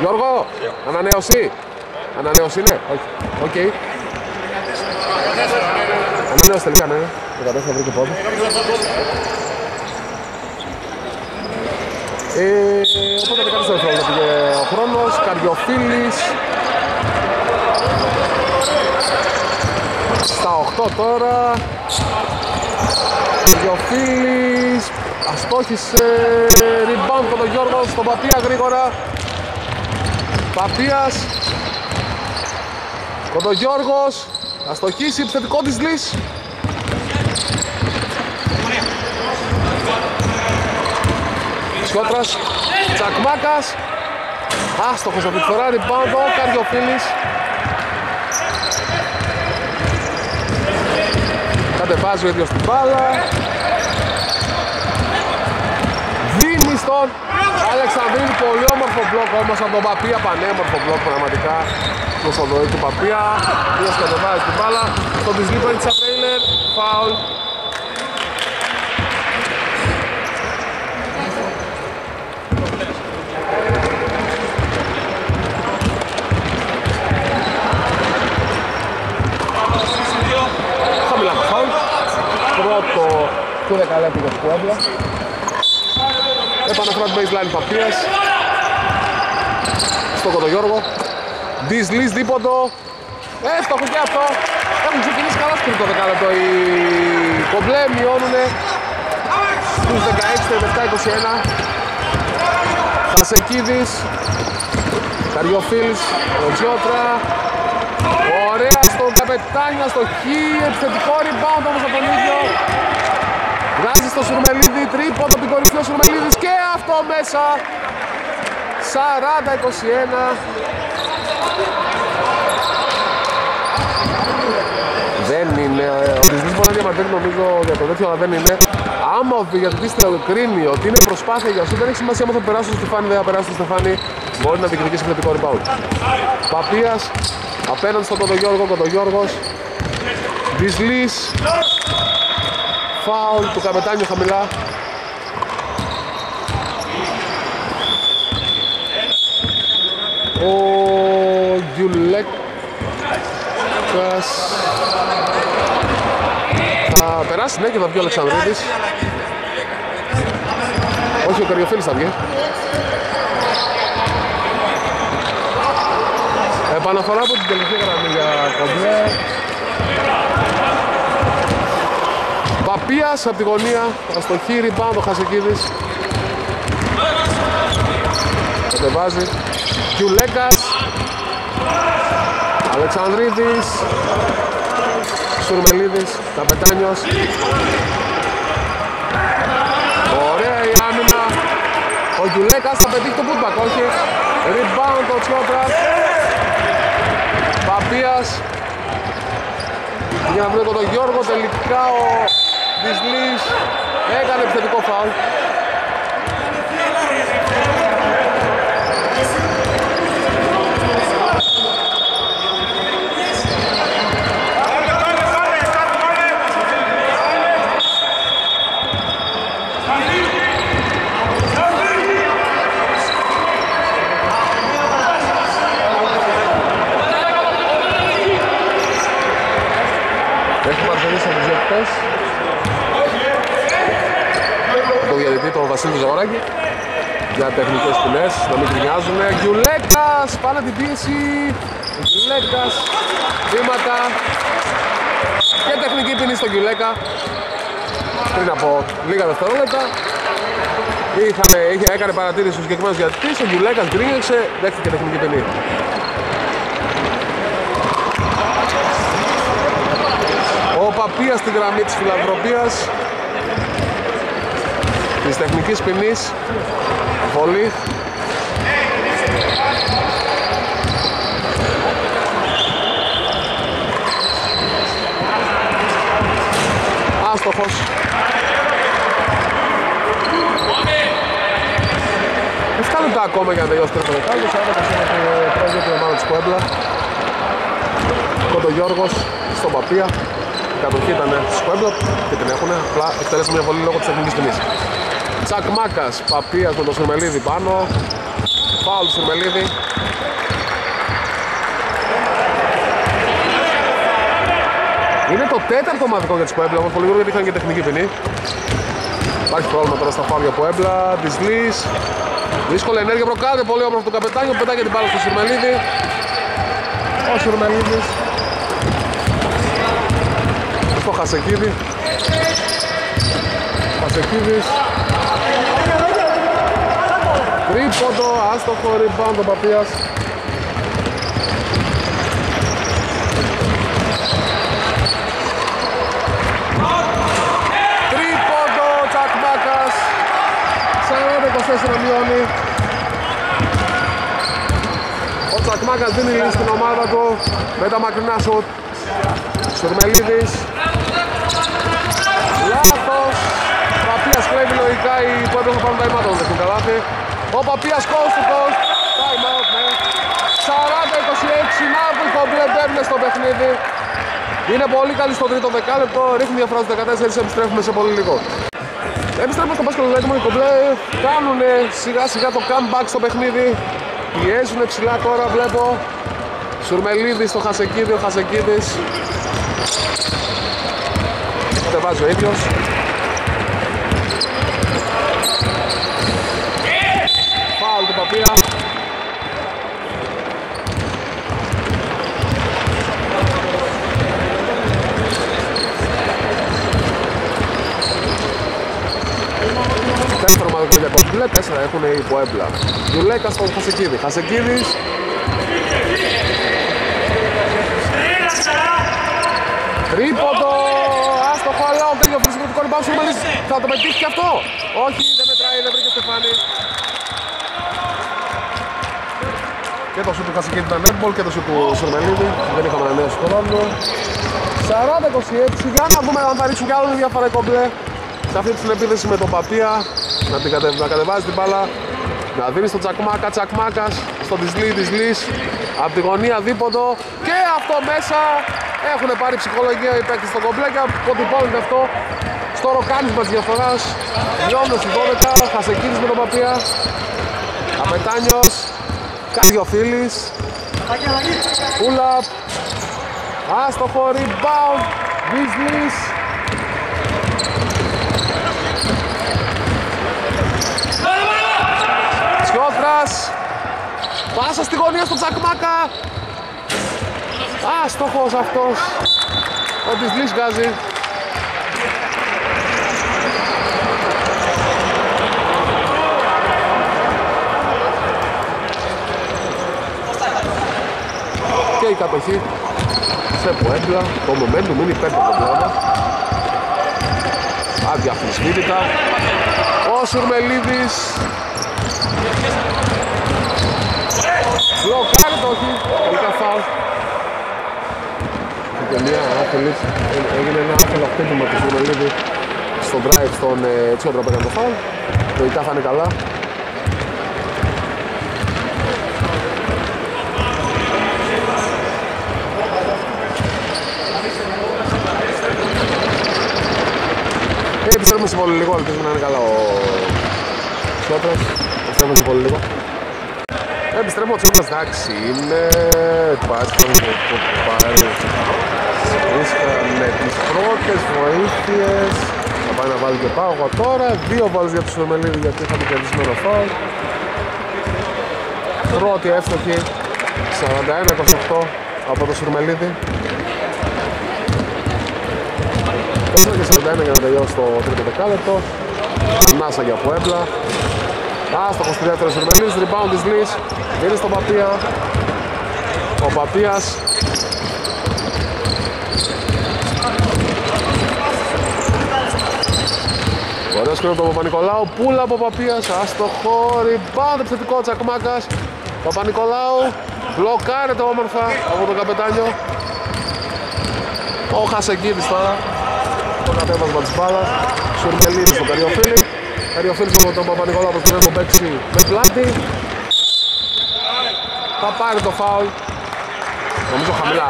Γιώργο, ανανέωση. Ανανέωση είναι, όχι, OK. Okay. Ανανέωση τελικά ναι, 14 βρήκε πόδι. Ε, οπότε 14 δευτερόλεπτα πήγε ο χρόνος, Καριοφίλης Στα 8 τώρα. Καριοφίλης Αστόχησε Rebound από τον Γιώργο στον Παπία γρήγορα. Παπίας Κοντογιώργος Αστοχήσει επιθετικό της Λύς Σιώτρας, Τσακμάκας. Άστοχος από τη φορά, rebound ο Καριοφίλης Κατεβάζει ο ίδιος την μπάλα Δίνει στον Αλεξανδρίνη πολύ όμορφο μπλοκ όμως από τον Παπία πανέμορφο μπλοκ πραγματικά. Το σοδοή του Παπία Ποιος κατεβάζει την μπάλα. Στον Τισλή παίρνει τσα τρέιλερ φάουλ. Πρώτο του δεκαλέπτου για του Πουέμπλα. Επαναφορά του baseline Παπίας. Στο Κοντογιώργο. Δυσλής δίποτο. Εύστοχο και αυτό. Έχουν ξεκινήσει καλά στο τρίτο δεκάλεπτο. Οι κομπλέ μειώνουνε στους 16, 17, 21. Χασεκίδης. Καριοφίλης. Ροτζιότρα. Ωραία στον καπετάνια, στο χι, επιθετικό rebound όμως από τον ίδιο. Βγάζει στο Σουρμελίδη, τρίποντο από την κορυφή ο Σουρμελίδης και αυτό μέσα. 40-21. Δεν είναι, ο Δυσμής μπορεί να διαμαρτύρει νομίζω για το τέτοιο, αλλά δεν είναι. Άμα ο διαιτητής κρίνει ότι είναι προσπάθεια για σου, δεν έχει σημασία αν θα περάσει στο Στεφάνι, δεν θα περάσει στο Στεφάνι, μπορεί να διεκδικήσει επιθετικό rebound. Παπίας, απέναντι στον Κοντογιώργο, Κοντογιώργος. Δυσλής, Φάουλ του καπετάνιου χαμηλά. Ο Γιουλέκας θα περάσει, ναι, και θα βγει ο Αλεξανδρίδης. Όχι, ο Καριοφίλης θα βγει. Επαναφορά από την τελευταία γραμμή για κομπλέ. Παπίας από τη γωνία, αστοχή, πάνω το Χασεκίδης. Κατεβάζει. Κιουλέκας. Αλεξανδρίδης. Σουρμελίδης. Καπετάνιος. Ωραία η άμυνα. Ο Κιουλέκας θα πετύχει το putback, όχι. Rebound το Τσιόπρας. Παπίας. Για να βρει τον Γιώργο τελικά ο Δυσλής έκανε επιθετικό φάουλ. Έχουμε αρθενήσει από τους διαιτητές. Το διαιτητή τον Βασίλης Ζαγοράκη για τεχνικές ποινές, να μην κρινιάζουν. Γιουλέκας, πάνε την πίεση. Γιουλέκας, βήματα και τεχνική ποινή στον Γιουλέκα. Πριν από λίγα δευτερόλεπτα Είχαν, είχε, έκανε παρατήρηση ο συγκεκριμένος διαιτητής, ο Γιουλέκας γκρίνιαξε, δέχτηκε τεχνική ποινή. Ο Παπίας στη γραμμή της φιλανθρωπίας της τεχνικής ποινής Βολή Άστοχος. Εφτά λεπτά ακόμα για να τελειώσει το δεκάλεπτο. 40 το πρόεδρο του ομάδα της Κουέμπλα Κοντογιώργος στον Παπία. Η κατοχή ήταν στους Κουέμπλα και την έχουν απλά εκτέλεσε μια βολή λόγω της τεχνικής ποινής Τσακ Μάκας, Παπίας με τον Σουρμελίδη πάνω Φάουλ του Σουρμελίδη Είναι το τέταρτο μαθηκό για τις Ποέμπλα, όμως πολύ γρήγορα γιατί είχαν και τεχνική ποινή. Υπάρχει πρόβλημα τώρα στα φάουλ για Ποέμπλα, της Λύς. Δύσκολη ενέργεια προκάλεται, πολύ όμορφο το καπετάνιο, πετάει και την μπάλα στο Σουρμελίδη. Ο Σουρμελίδης. Στο Χασεκίδη. Χασεκίδης. Τρίποντο, άστοχο, rebound ο Παπίας. Τρίποντο, Τσακ Μπάκας. 40-24 μειώνει. Ο Τσακμάκας δίνει λύση στην ομάδα του με τα μακρινά σουτ. Σουρμελίδης. Λάθος. Παπίας κλέβει λογικά οι που έπρεπε πάνω τα ημάτων δεν καλάθι. Ο Παπίας coast to coast. Time out, ναι. 40-26, να που οι κομπλέ μπαίνουν στο παιχνίδι. Είναι πολύ καλή στο τρίτο δεκάλεπτο, ρίχνει διαφορά στους 14, επιστρέφουμε σε πολύ λίγο. Επιστρέφουμε στο μπάσκετ του οι κομπλέ κάνουν σιγά σιγά το comeback στο παιχνίδι. Πιέζουν ψηλά τώρα βλέπω. Σουρμελίδη στο Χασεκίδη, ο Χασεκίδης. Δεν βάζει ο ίδιος. Σοφία. Τέσσερα ομάδες για κοστούλε, τέσσερα έχουν οι Ποέμπλα. Γιουλέκα στον Χασεκίδη. Χασεκίδης Τρίποντο! Άστοχο αλλά ο Κρίγιο του Θα το πετύχει και αυτό! Όχι, δεν μετράει, δεν βρήκε Στεφάνη. Και το σου του Χασεκίδη ήταν netball και το σου του Σουρμελίδη. Δεν είχαμε ένα νέο χρόνο. 40-26, για να δούμε αν θα ρίξουν κι άλλο διαφορά κομπλέ σε αυτή την επίθεση με τον Παπία να, την κατε, να κατεβάζει την μπάλα να δίνει στον Τσακμάκα, Τσακμάκας στον Τισλή, Τισλής από τη γωνία δίποντο και αυτό μέσα έχουν πάρει ψυχολογία οι παίκτες στο κομπλέ και αποτυπώνεται αυτό στο ροκάνισμα της διαφοράς Λιώνω στη 12, Χασεκίνης με τον Παπία Απετάνιος Καριοφίλης Πούλαπ Άστοχο rebound Μπίσλης Τσιόθρας Πάσα στη γωνία στον Τσακμάκα. Α, στόχος αυτός Ο Μπίσλης βγάζει η κατοχή σε Πουέμπλα. Το momentum είναι υπέρ του Πουέμπλα. Αδιαφυσβήτητα. Ο Σουρμελίδης. Μπλοκάρει το όχι. Τελικά φάουλ. Και μια άθελης. Έγινε ένα άθελο χτύπημα του Σουρμελίδη στο drive στον ε, Τσιόντρα που έκανε το φάουλ. Λογικά θα είναι καλά. Επιστρέφουμε σε πολύ λίγο, ελπίζουμε να είναι καλά ο Σιώτρας. Επιστρέφουμε σε πολύ λίγο. Επιστρέφουμε ο Τσιώτρας, εντάξει, είναι πάσχον και το πάρει. Βρίσκανε τις πρώτες βοήθειες. Θα πάει να βάλει και πάγο τώρα. Δύο βάλεις για τους Σουρμελίδη γιατί είχαμε κερδισμένο φάουλ. Πρώτη εύστοχη, 41-28 από το Σουρμελίδη. 4 και 41 για να τελειώσει το τρίτο δεκάλεπτο. Νάσα για Πουέμπλα. Άστοχος στη δεύτερη Σουρμελής, rebound της Λύς. Είναι στον Παπία. Ο Παπίας. Ωραίος σκρίνο από τον Παπα-Νικολάου, πουλα από Παπίας, άστοχο, rebound επιθετικό Τσακμάκας. Παπα-Νικολάου, μπλοκάρεται όμορφα από τον καπετάνιο. Ο Χασεκίδης τώρα το κατέβασμα της μπάλας. Σουρμελίδης στον Καριοφίλη. Καριοφίλης με τον Παπα-Νικόλα που τον παίξει με πλάτη. Θα πάρει το φάουλ. Νομίζω χαμηλά.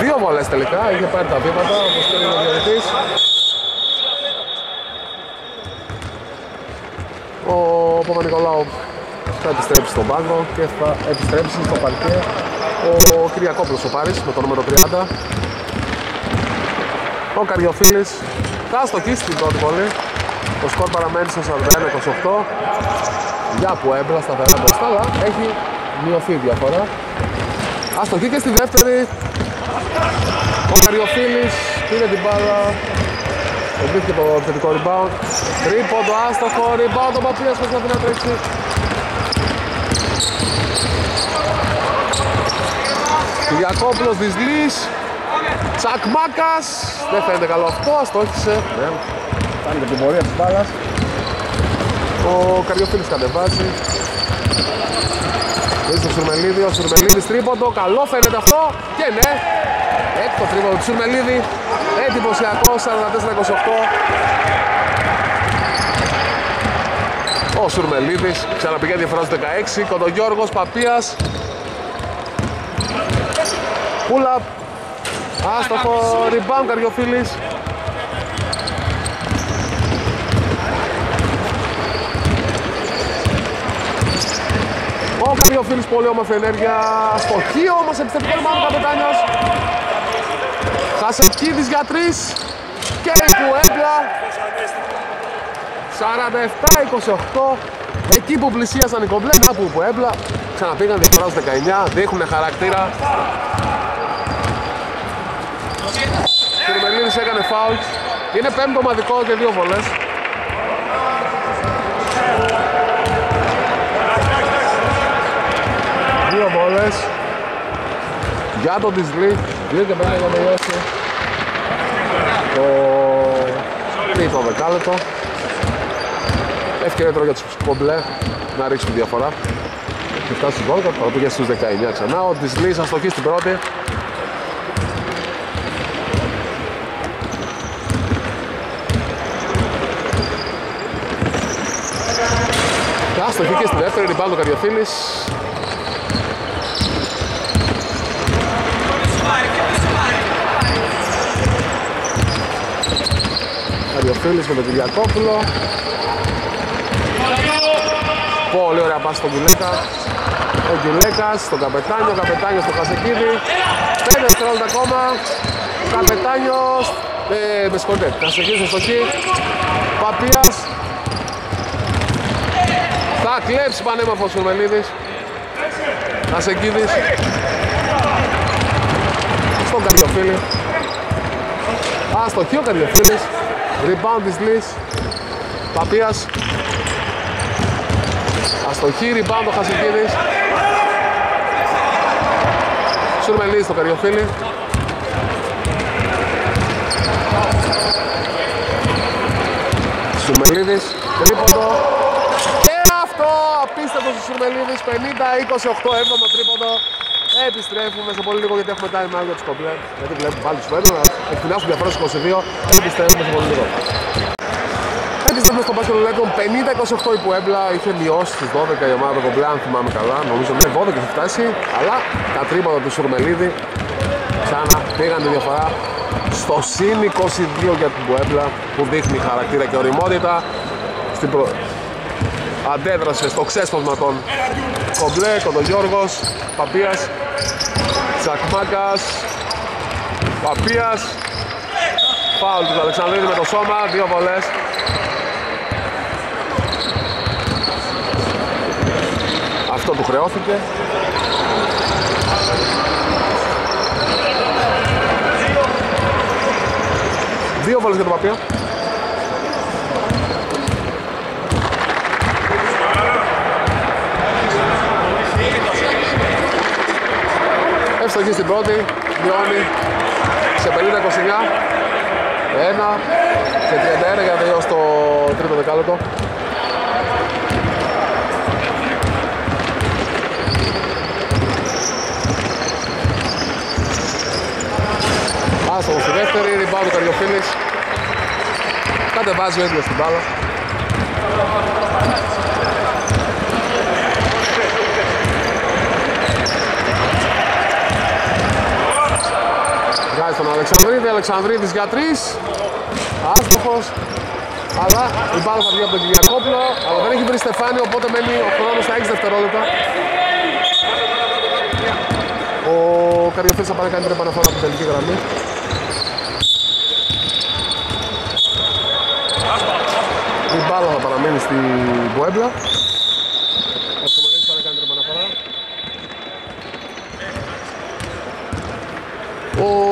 Δύο βολές τελικά, είχε πάρει τα βήματα όπως και ο διαιτητής. Ο Παπα-Νικολάου θα επιστρέψει στον πάγκο και θα επιστρέψει στο παρκέ ο, ο Κυριακόπουλος ο Πάρης με το νούμερο 30 ο Καριοφίλης θα στοχίσει την πρώτη βολή το σκορ παραμένει στο 41-28 για που έμπλα σταθερά μπροστά αλλά έχει μειωθεί η διαφορά. Αστοχή και στη δεύτερη. Ο Καριοφίλης πήρε την μπάλα. Εμπίθηκε το θετικό rebound. Τρίποντο άστοχο, rebound ο Παπίας προσπαθεί να τρέξει Κυριακόπουλος της Λύς Τσακμάκας Δεν φαίνεται καλό αυτό, αστόχησε ναι. Κάνει και την πορεία της μπάλας. Ο Καριοφίλης κατεβάζει. Είσαι στο Σουρμελίδη, ο Σουρμελίδης τρίποντο, καλό φαίνεται αυτό. Και ναι Έκτο τρίποντο του Σουρμελίδη. Εντυπωσιακός 44-18 Ο Σουρμελίδης ξαναπηγαίνει διαφορά στο 16 Κοντογιώργος Παπίας Pull-up. Άστοχο rebound Καριοφίλης. Ο Καριοφίλης πολύ όμορφη ενέργεια. Στοχή όμως επιστευτικό rebound ο καπετάνιος. Χασεκίδης για τρεις. Και η Πουέμπλα. 47-28. Εκεί που πλησίασαν οι κομπλέ, να που Πουέμπλα ξαναπήγαν διαφορά 19, δείχνουν χαρακτήρα Καριοφίλης έκανε φάουλ. Είναι πέμπτο ομαδικό και δύο βολές. Δύο βόλες για τον Τισλή. Δύο και πέντε για να τελειώσει το τρίτο δεκάλεπτο. Ευκαιρία τώρα για τους κομπλέ να ρίξουν τη διαφορά. Και φτάσει στους 12, τώρα πήγε στους 19 ξανά. Ο Τισλής αστοχή στην πρώτη. Και άστοχη και στη δεύτερη, ριμπάντο Καριοφίλης. Καριοφίλης με τον Κυριακόπουλο. Πολύ ωραία πάση στον Γκουλέκα. Ο Γκουλέκας στον Καπετάνιο, ο Καπετάνιος στο Κασεκίδη. 5 δευτερόλεπτα ακόμα. Καπετάνιος, ε, με συγχωρείτε, Κασεκίδης στο χ. Παπίας. Θα κλέψει πανέμορφος ο Μελίδης. Κασεκίδης. Στον Καριοφίλη. Αστοχή ο Καριοφίλης. Rebound της Λης. Παπίας. Αστοχή, rebound ο Χασικίδης. Σουρμελής στο Καριοφίλη. Σουρμελίδης, τρίποντο. Και αυτό απίστευτος ο Σουρμελίδης, 50-28, έβδομο τρίποντο. Επιστρέφουμε σε πολύ λίγο γιατί έχουμε time out για τους κομπλές. Γιατί βλέπουμε πάλι τους πέντρου, να εκφυλάσουν διαφορές 22. Επιστρέφουμε σε πολύ λίγο. Επιστρέφουμε στο μπάσκετ Λέγκον 50-28 η Πουέμπλα είχε μειώσει στις 12 η ομάδα κομπλέ, αν θυμάμαι καλά. Νομίζω ναι, 12 έχει φτάσει. Αλλά τα τρίποτα του Σουρμελίδη ξανά πήγαν τη διαφορά στο συν 22 για την Πουέμπλα που δείχνει χαρακτήρα και οριμότητα. Στην προ... Αντέδρασε στο ξέσπασμα των Κομπλέ, Κοντογιώργος, Παπίας, Τσακμάκας, Παπίας, Φάουλ του Αλεξανδρίδη με το σώμα, δύο βολές. Αυτό του χρεώθηκε. Δύο βολές για τον Παπία. Εύστοχη στην πρώτη, μειώνει σε 50-29. Ένα και 31 για να τελειώσει το τρίτο δεκάλεπτο. Άστοχος στη δεύτερη, rebound του Καριοφίλης. Κατεβάζει ο ίδιος την μπάλα. Αλεξανδρίδη, Αλεξανδρίδης για τρεις. Άστοχος. Αλλά η μπάλα θα βγει από τον Κυριακόπουλο. Αλλά δεν έχει βρει Στεφάνη, οπότε μένει ο χρόνος στα 6 δευτερόλεπτα. Ο Καριοφίλης θα πάρει κάνει την επαναφορά από την τελική γραμμή. Η μπάλα θα παραμείνει στην Μποέμπλα. Ο Σομερίδης θα κάνει την επαναφορά. Ο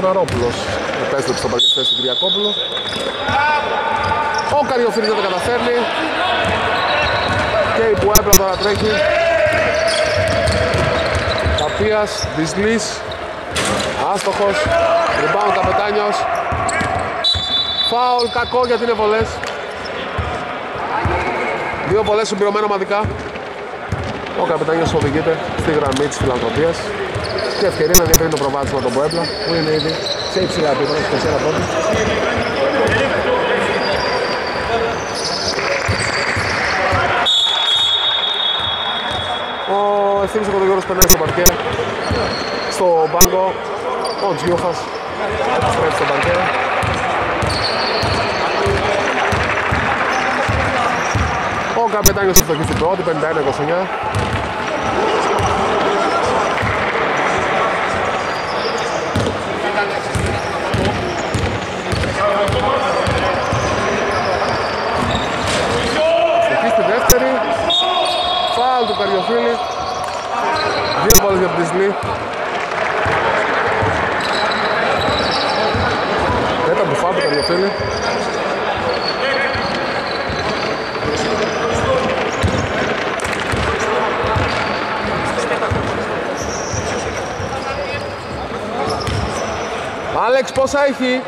Γουναρόπουλος επέστρεψε στο παλιό θέση του Κυριακόπουλου. Ο Καριοφίλης δεν το καταφέρνει. Και η Μποέμπλα τώρα τρέχει. Καπίας, Δυσλής, άστοχος, rebound Καπετάνιος. Φάουλ, κακό γιατί είναι βολές. Δύο βολές συμπληρωμένα ομαδικά. Ο Καπετάνιος οδηγείται στη γραμμή της φιλανθρωπίας. Και ευκαιρία να διευρύνει το προβάδισμα τον Ποέμπλα που είναι ήδη σε υψηλά επίπεδα, στο 4 πόντους. Ο Ευθύμης ο Κοντογιώρος περνάει στο παρκέ. Στο μπάνκο, ο Τζιούχας επιστρέφει στο παρκέ. Ο Καπετάνιος ευτοχή στην πρώτη, 51-29. Ευτοχή στη δεύτερη. Φάουλ του Καριοφίλη. Δύο μπάλες για την Τισλή. τέταρτο φάουλ του Καρδιοφίλη. Άλεξ πόσα έχει;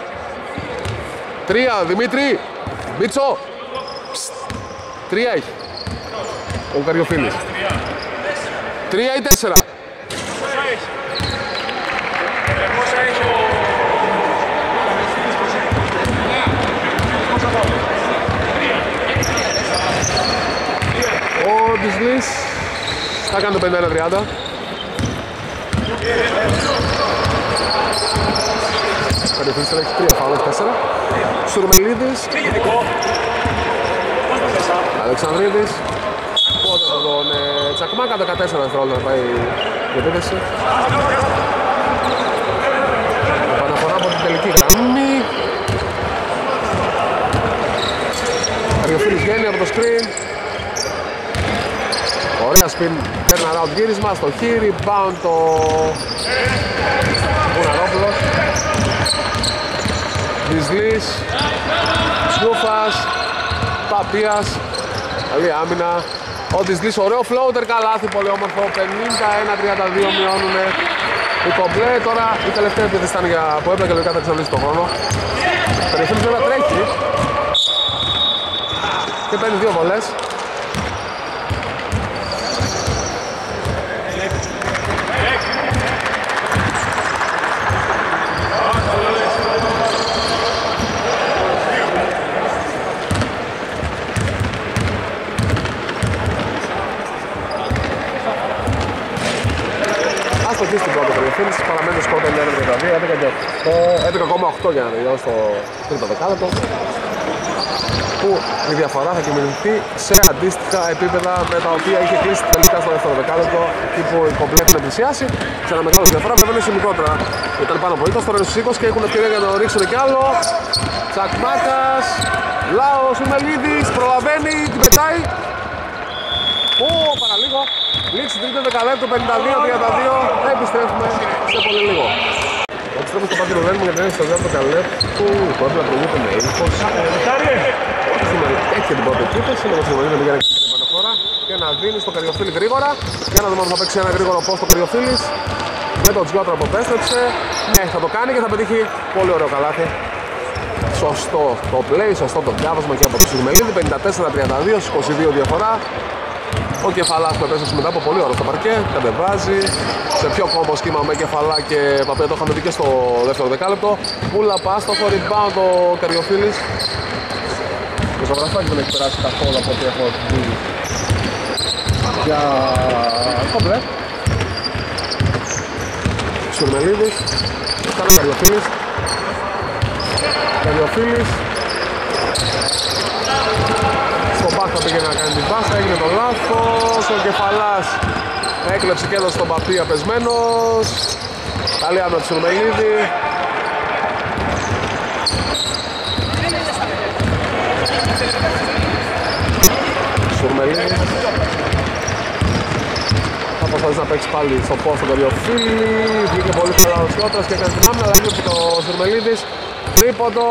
Τρία Δημήτρη Μίτσο. Ψτ. Τρία έχει. Ο Καριοφίλης Τρία ή τέσσερα. Ο Ντισλής. Θα κάνει το 51-30 Καριοφίλης θα έχει τρία φάουλ, τέσσερα. Σουρμελίδης. Αλεξανδρίδης. Πότε από τον ε, Τσακμάκα 14 δευτερόλεπτα να πάει η επίθεση. Επαναφορά από την τελική γραμμή. Καριοφίλης βγαίνει από το screen. Ωραία spin, turn around γύρισμα στο χείρι, rebound το Δυσλής, Σνούφας, Παπίας, καλή άμυνα. Ο Δυσλής, ωραίο floater, καλάθι, πολύ όμορφο, 51-32 μειώνουν οι κομπλέ. Τώρα η τελευταία επίθεση ήταν για που έπρεπε και λογικά θα ξαναλύσει τον χρόνο. Περιφέρει βέβαια τρέχει και παίρνει δύο βολές. Αστοχή στην πρώτη περιοχή, παραμένει το σκόρ 11-32, 11,8 για να τελειώσει το τρίτο δεκάλεπτο. Που η διαφορά θα κινηθεί σε αντίστοιχα επίπεδα με τα οποία είχε κλείσει τελικά στο δεύτερο δεκάλεπτο εκεί που οι κομπλέ έχουν πλησιάσει. Σε ένα μεγάλο διαφορά βέβαια είναι σε μικρότερα ήταν πάνω από 20 τώρα είναι στους 20 και έχουν ευκαιρία για να ρίξουν κι άλλο. Τσακμάκας Λάος Ιμελίδης προλαβαίνει την πετάει. Ω, παραλίγο λήξη τρίτο δεκαλέπτο 52-32 θα επιστρέφουμε σε πολύ λίγο Επιστρέφουμε στο πάγκο του για την έννοια στο δεύτερο καλέπτου που έπρεπε να προηγείται με 20 έχει την πρώτη επίθεση, με το συμβολίδι για να την επαναφορά και να δίνει στο Καριοφίλη γρήγορα. Για να δούμε αν θα παίξει ένα γρήγορο πώ το Καριοφίλης. Με τον Τζιότρα που επέστρεψε. Ναι, θα το κάνει και θα πετύχει πολύ ωραίο καλάθι. Σωστό το play, σωστό το διάβασμα και από το Σιγμελίδη. 54-32 22 διαφορά. Ο Κεφαλάς που επέστρεψε μετά από πολύ ώρα στο παρκέ, κατεβάζει σε πιο κόμπο σχήμα με Κεφαλά και Παπέ το είχαμε δει και στο δεύτερο δεκάλεπτο. Πούλα πάστοχο, rebound ο Καριοφίλης το ζωγραφάκι δεν έχει περάσει καθόλου από ό,τι έχω δει για κόμπλε. Σουρμελίδης, κάνει Καριοφίλης. Καριοφίλης. Στο μπακ θα πήγαινε να κάνει την πάσα, έγινε το λάθος. Ο Κεφαλάς έκλεψε και έδωσε τον Παπία πεσμένος. Καλή άμυνα του Σουρμελίδη. Σουρμελίνη θα προσπαθήσει να παίξει πάλι στο πόστο στον Καριοφίλη βγήκε πολύ καλά ο Σιώτρας και έκανε την άμυνα αλλά λείπει το Σουρμελίδης τρίποντο,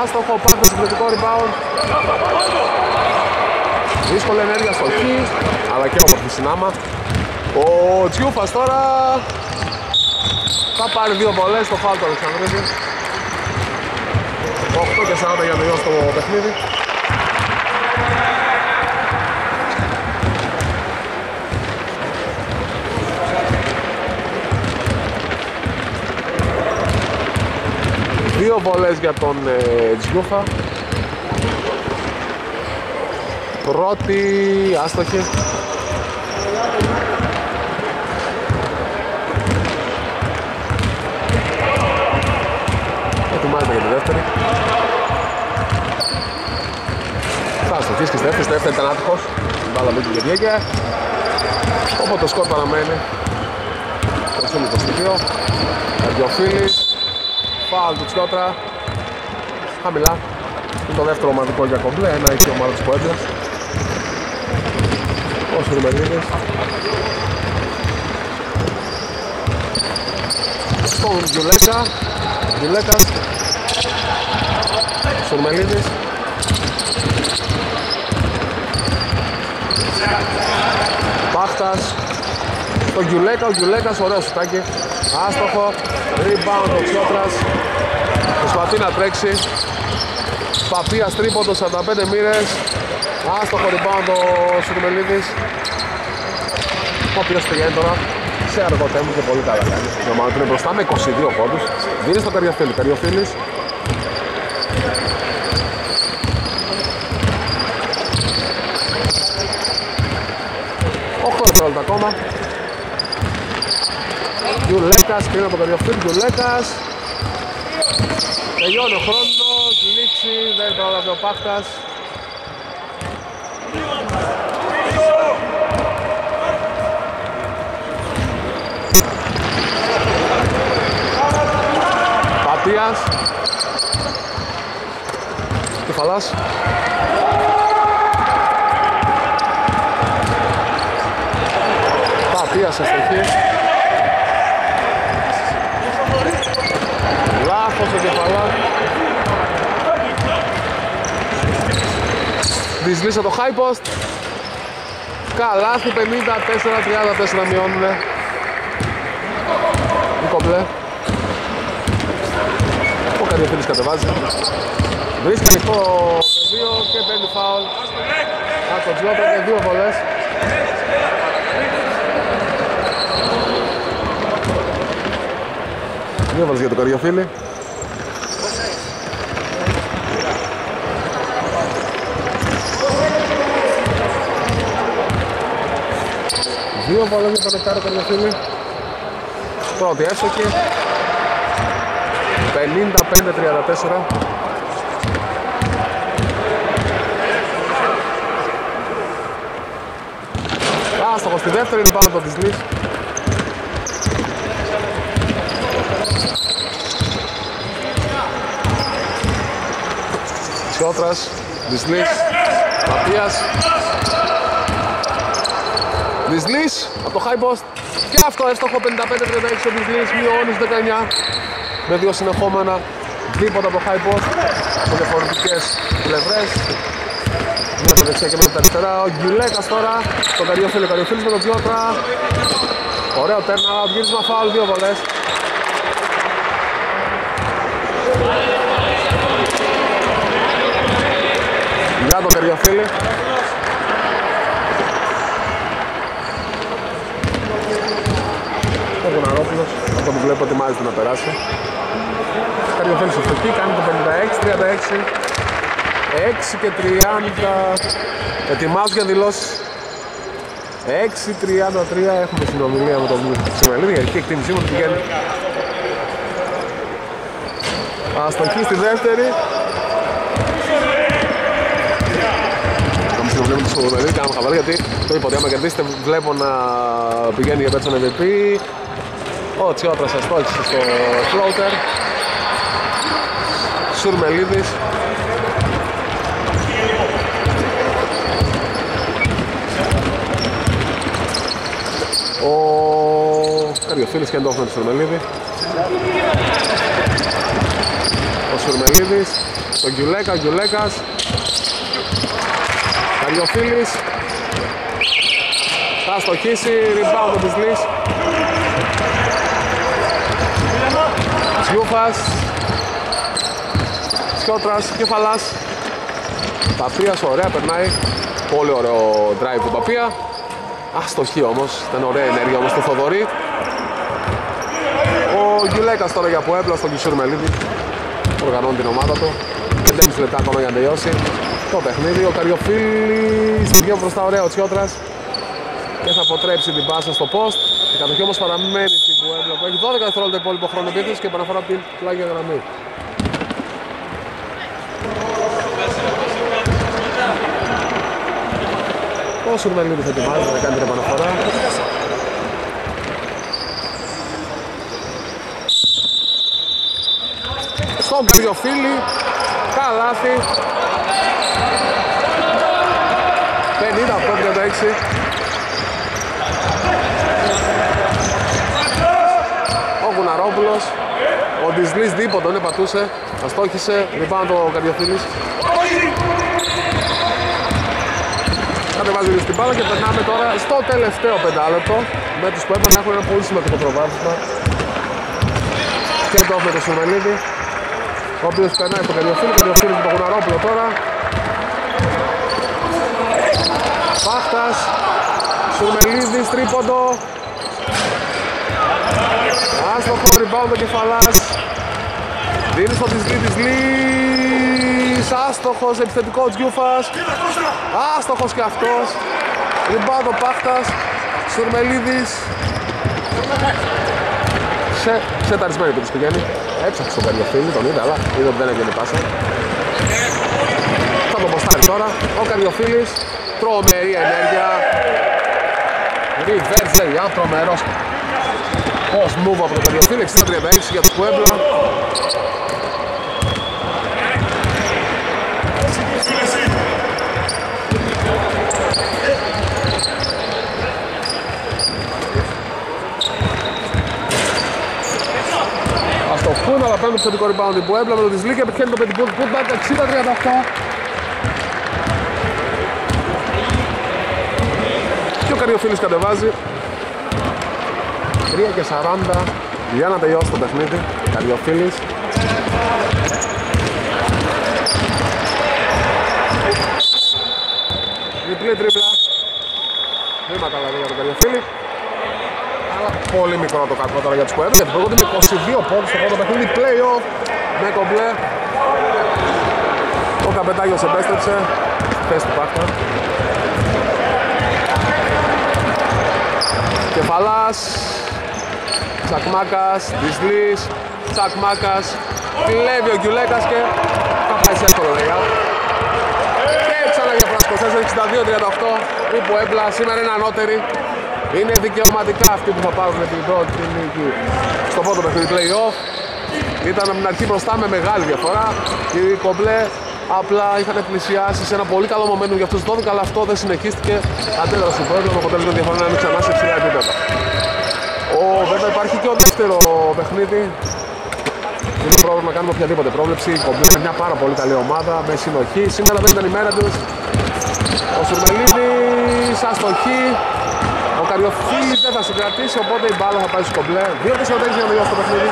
άστοχο, πάρκο συγκριτικό rebound δύσκολη ενέργεια στο χ αλλά και όμορφη συνάμα. Ο Τσιούφας τώρα θα πάρει δύο βολές στο φάλτο Αλεξανδρίδη. 8 και 40 για να τελειώσει το παιχνίδι. Δύο βολές για τον ε, Τζιούφα. Πρώτη άστοχη. Ετοιμάζεται για τη δεύτερη. Θα αστοχής και στη δεύτερη. Στη δεύτερη ήταν άτυχος. Η μπάλα μπήκε και βγήκε. Οπότε το σκορ παραμένει. Προσθέτει το στοιχείο. Καρδιοφίλης φάουλ του Τσιότρα χαμηλά είναι το δεύτερο ομαδικό για κομπλέ ένα έχει η ομάδα της Ποέντρας ο Σουρμελίδης στον Γιουλέκα Γιουλέκα Σουρμελίδης. Πάχτας. Το Γιουλέκα, ο Γιουλέκας, ωραίο σουτάκι. Άστοχο. Rebound ο Ξιότρας. Προσπαθεί να τρέξει. Παπίας τρίποντος 45 μοίρες. Άστοχο rebound ο Σουρμελίδης. Ο οποίος πηγαίνει τώρα σε αργό τέμπο και πολύ καλά κάνει. Η ομάδα του είναι μπροστά με 22 πόντους. Δίνει στο Καριοφίλη. Καριοφίλης. Οχτώ δευτερόλεπτα ακόμα. Γιουλέκας, πριν από το Καριοφίλη, Γιουλέκας. Τελειώνει ο χρόνος, λήξη, δεν πρόλαβε ο Πάχτας. Πατίας. Κεφαλάς. Πατίας αστοχή. Λάθος ο κεφαλάς. Δυσλύσα το high post. Καλάθι 54-34 μειώνουνε. Νίκο Ο Καρδιοφίλης κατεβάζει. Βρίσκει ανοιχτό πεδίο και παίρνει φάουλ. Από το Τζιόπρα και δύο βολές. Δύο βολές για το Καρδιοφίλη. Δύο βολές για τον Εκτάρο Καρδιοφίλη. Πρώτη εύστοχη. 55-34. Άστοχος στη δεύτερη, είναι πάνω από το Δυσλής. Σιώτρας, Δυσλής, Ματίας. Δυσλής, από το high post. Και αυτό εύστοχο 55-36 ο Δυσλής, μειώνεις 19 με δύο συνεχόμενα δίποτα από το high post από διαφορετικές πλευρές. Με το δεξιά και με τα αριστερά. Ο Γκουλέκας τώρα το Καριοφίλη, ο Καριοφίλης με τον Πιότρα. Ωραίο τέρνα, γύρισμα φάουλ, δύο βολές. Για τον Καριοφίλη. Ο Γουναρόπουλος από τον βλέπω ετοιμάζεται να περάσει Καριοφίλης ευτοχή, κάνει το 56-36 6 και 30 ετοιμάζω για δηλώσεις. 6-33 έχουμε συνομιλία με τον Σιμελίδη γιατί η εκτίμησή μου πηγαίνει. Αστοχή στη δεύτερη. Κάνουμε συνομιλία με τον Σιμελίδη, κάνουμε χαβαλή γιατί το είπα ότι άμα κερδίσετε βλέπω να πηγαίνει για πέτσον MVP ο Τσιώτρας αστόχησε στο floater Σουρμελίδης Ο Καριοφίλης και εντόχνα του Σουρμελίδη. Ο Σουρμελίδης, τον Γκιουλέκα, Γκιουλέκας. Καριοφίλης. Θα στοχίσει, rebound της Λύς. Σιούφας. Σιώτρας, Κεφαλάς. Παπίας, ωραία, περνάει. Πολύ ωραίο drive του Παπία. Αστοχή όμως, ήταν ωραία ενέργεια όμως του Θοδωρή. Ο Γιουλέκας τώρα για Πουέμπλα στον Κισούρ Μελίδη. Οργανώνει την ομάδα του. 5,5 λεπτά ακόμα για να τελειώσει το παιχνίδι. Ο Καριοφίλης βγαίνει μπροστά ωραία ο Τσιότρας και θα αποτρέψει την πάσα στο post. Η κατοχή όμως παραμένει στην Πουέμπλα που έχει 12 δευτερόλεπτα υπόλοιπο χρόνο επίθεση και επαναφορά από την πλάγια γραμμή. Ο Σουρμελίδης ετοιμάζει να κάνει την επαναφορά. Στον Καριοφίλη, καλάθι. 50 από 36. Ο Γουναρόπουλος, ο Ντισλής Δυσλής δίποτο, είναι πατούσε, αστόχησε, λοιπόν το Καρδιοφίλης. Κατεβάζει στην μπάλα και περνάμε τώρα στο τελευταίο πεντάλεπτο. Με τους που έπαιρνε έχουν ένα πολύ σημαντικό προβάδισμα. Και το με το Σουρμελίδη ο οποίος περνάει στο Καρδιοφίλη, Καρδιοφίλη με το Γουναρόπουλο τώρα. Πάχτας Σουρμελίδης, τρίποντο. Άστοχος rebound ο Κεφαλάς. Δίνει στο της Λύς Άστοχος, επιθετικό Τζιούφας Άστοχος και αυτός. Rebound ο Πάχτας Σουρμελίδης. Σε, σε ταρισμένη του πηγαίνει Έψαξε τον Καριοφίλη, τον είδα αλλά είδε ότι δεν έγινε πάσα. Θα τον ποστάρει τώρα. Ο Καριοφίλης Τρομερή ενέργεια. Reverse λέει, αν τρομερός Post move από τον Καριοφίλη 60-36 για τους Puebla Αστοχούν αλλά παίρνουν το θετικό rebound που έβλεπε το Δυσλή και πετυχαίνει το πεντικό του putback 60-38 και ο Καριοφίλης κατεβάζει. 3 και 40 για να τελειώσει το παιχνίδι Καριοφίλης Διπλή τρίπλα Βήματα δηλαδή για τον Καριοφίλη αλλά πολύ μικρό το κακό τώρα για τους που έπρεπε γιατί με 22 πόντους στο πρώτο παιχνίδι. Play-off. Με κομπλέ. Ο Καπετάγιος επέστρεψε. Θέση του Πάκτα Κεφαλάς. Τσακμάκας, Δυσλής. Τσακμάκας. Κλέβει ο Γκιουλέκας και θα πάει σε εύκολο λέγα και ξανά για Φρασκοσές 62-38 που έμπλα. Σήμερα είναι ανώτερη είναι δικαιωματικά αυτοί που θα πάρουν την πρώτη νίκη στο πρώτο παιχνίδι play-off ήταν από την αρχή μπροστά με μεγάλη διαφορά και οι κομπλέ απλά είχαν πλησιάσει σε ένα πολύ καλό momentum για αυτούς 12 αλλά αυτό δεν συνεχίστηκε αντέδρασε του πρόεδρο με αποτέλεσμα διαφορά να είναι ξανά σε ψηλά επίπεδα ο, βέβαια υπάρχει και ο δεύτερο παιχνίδι είναι πρόβλημα να κάνουμε οποιαδήποτε πρόβλεψη. Κομπλέ είναι μια πάρα πολύ καλή ομάδα με συνοχή. Σήμερα δεν ήταν η μέρα τους. Ο Σουρμελίδης αστοχή. Ο Καριοφίλης δεν θα συγκρατήσει, οπότε η μπάλα θα πάει στο κομπλέ. Δύο και σιωτές για να τελειώσει το παιχνίδι.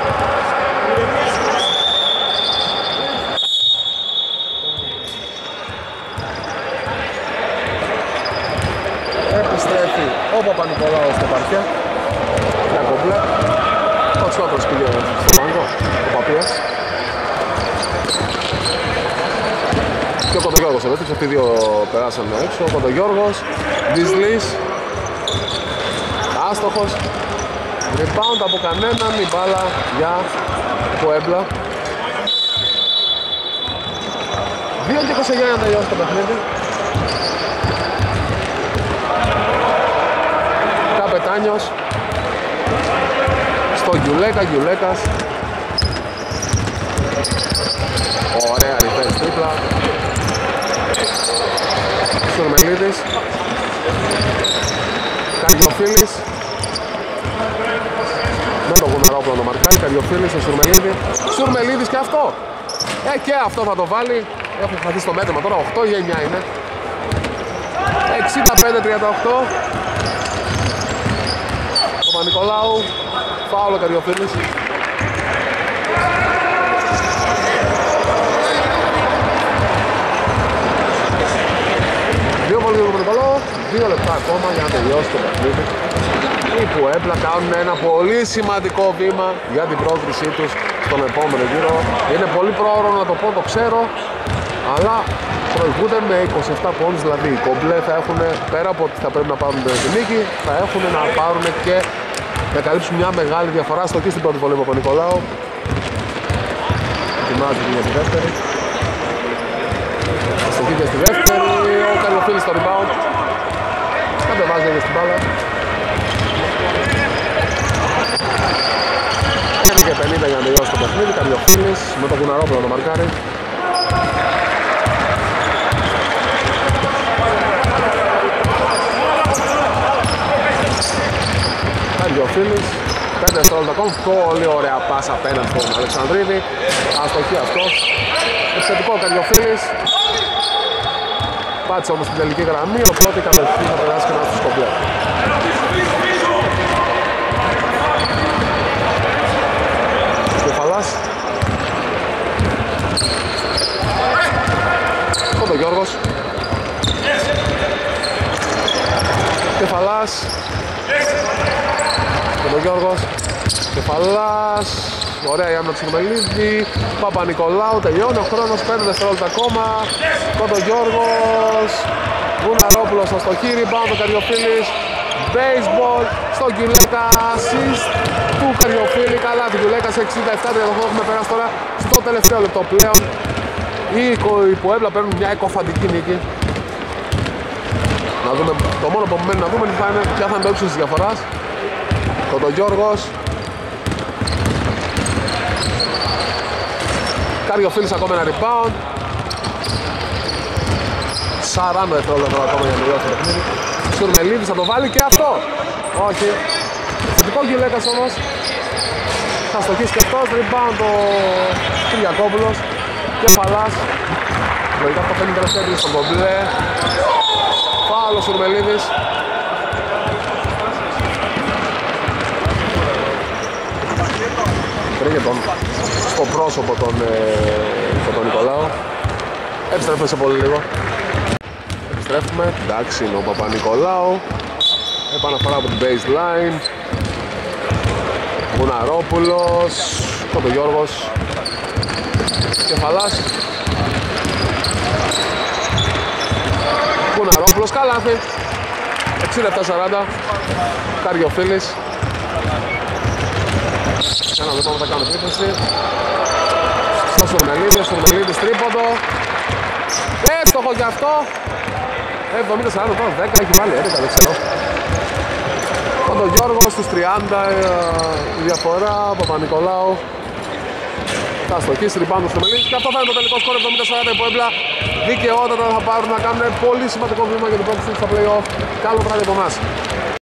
Επιστρέφει ο Παπα-Νικολάου στο παρκέ. Για κομπλέ. Ο Τσιώτος πήγε στο πάγκο, ο Παπίας. Και ο Κοντογιώργος επέτρεψε, αυτοί οι δύο περάσαν έξω. Ο Κοντογιώργος, Δυσλής, άστοχος. Rebound από κανέναν, η μπάλα για Πουέμπλα. 2 και 29 για να τελειώσει το παιχνίδι. Καπετάνιος στο Γιουλέκα, Γιουλέκας Ωραία reverse τρίπλα Σουρμελίδης Καριοφίλης με το γουναρόπλο το μαρκάρι, Καριοφίλης, ο Σουρμελίδης. Σουρμελίδης και αυτό. Ε, και αυτό θα το βάλει. Έχουν χαθεί στο μέτρημα τώρα, 8 ή 9 είναι. 65-38 Ο Παπα-Νικολάου Φάουλο Καριοφίλης. Δύο πολύ λίγο Παπα-Νικολάου Δύο λεπτά ακόμα για να τελειώσει το παιχνίδι Οι Πουέμπλα κάνουν ένα πολύ σημαντικό βήμα για την πρόκρισή τους στον επόμενο γύρο. Είναι πολύ πρόωρο να το πω, το ξέρω αλλά προηγούνται με 27 πόντους δηλαδή οι κομπλέ θα έχουν πέρα από ότι θα πρέπει να πάρουν την νίκη θα έχουν να πάρουν και να καλύψουν μια μεγάλη διαφορά στο εκεί στην πρώτη βολή από Νικολάου ετοιμάζεται για τη δεύτερη. Στο εκεί και στη δεύτερη ο Καριοφίλης στο rebound. Κατεβάζει για στην μπάλα και 50 για να τελειώσει το παιχνίδι Καριοφίλης με το Κουναρόπουλο το μαρκάρι Καριοφίλης 5 δευτερόλεπτα ακόμη. Πολύ ωραία πάσα απέναντι στον Αλεξανδρίδη. Αστοχή αυτός. Επιθετικό Καριοφίλης. Πάτησε όμως την τελική γραμμή, οπότε κατευθείαν θα περάσει και ένα στους κομπλέ. Κεφαλάς. Κόντο Γιώργος. Κεφαλάς. Κόντο Γιώργος. Κεφαλάς. Ωραία η άμυνα του Σουρμελίδη. Παπα-Νικολάου τελειώνει ο χρόνος. 5 δευτερόλεπτα ακόμα. Κόντο Γιώργος. Βουναρόπουλος στο χείρι. Πάμε το Καριοφίλης. Baseball στον Κιουλέκα. Assist του Καριοφίλη. Καλά του Κιουλέκα σε 67-38 έχουμε περάσει τώρα στο τελευταίο λεπτό πλέον. Οι, οι Ποέμπλα παίρνουν μια εκοφαντική νίκη. Να δούμε, το μόνο που μένει να δούμε θα είναι ποια θα είναι το ύψος της διαφοράς. Κοντογιώργος. Καριοφίλης ακόμα ένα rebound. 40 δευτερόλεπτα ακόμα για να τελειώσει το παιχνίδι. Στουρμελίδης θα το βάλει και αυτό. Όχι. Θετικό γυλαίκας όμως. Θα στοχίσει και αυτός. Rebound ο Κυριακόπουλος. Κεφαλάς. Λογικά αυτό φαίνεται τελευταία έτριγε στον κομπλέ. Φάουλ ο Σουρμελίδης. Τρίγε τον στο πρόσωπο τον, ε, τον Νικολάου. Επιστρέφουμε σε πολύ λίγο. Επιστρέφουμε. Εντάξει είναι ο Παπα-Νικολάου. Επαναφορά από την baseline. Μουναρόπουλος. Κοντογιώργος. Κεφαλάς. Μουναρόπουλος. Καλάθι. 67-40. Καριοφίλης. Για να δούμε θα κάνω επίθεση. Στο Σουρμελίδη, Σουρμελίδης τρίποντο. Εύστοχο κι αυτό. 70-40 τώρα 10 έχει βάλει 11 δεν ξέρω. Ο τον Γιώργο στους 30 ε, η διαφορά, Παπα-Νικολάου. Θα στοχίσει ριμπάνω στο Μελίδης και αυτό θα είναι το τελικό σκορ 70-40 που έμπλα δικαιότατα θα πάρουν να κάνουν πολύ σημαντικό βήμα για την πρώτη στιγμή στα play-off. Καλό βράδυ από εμάς.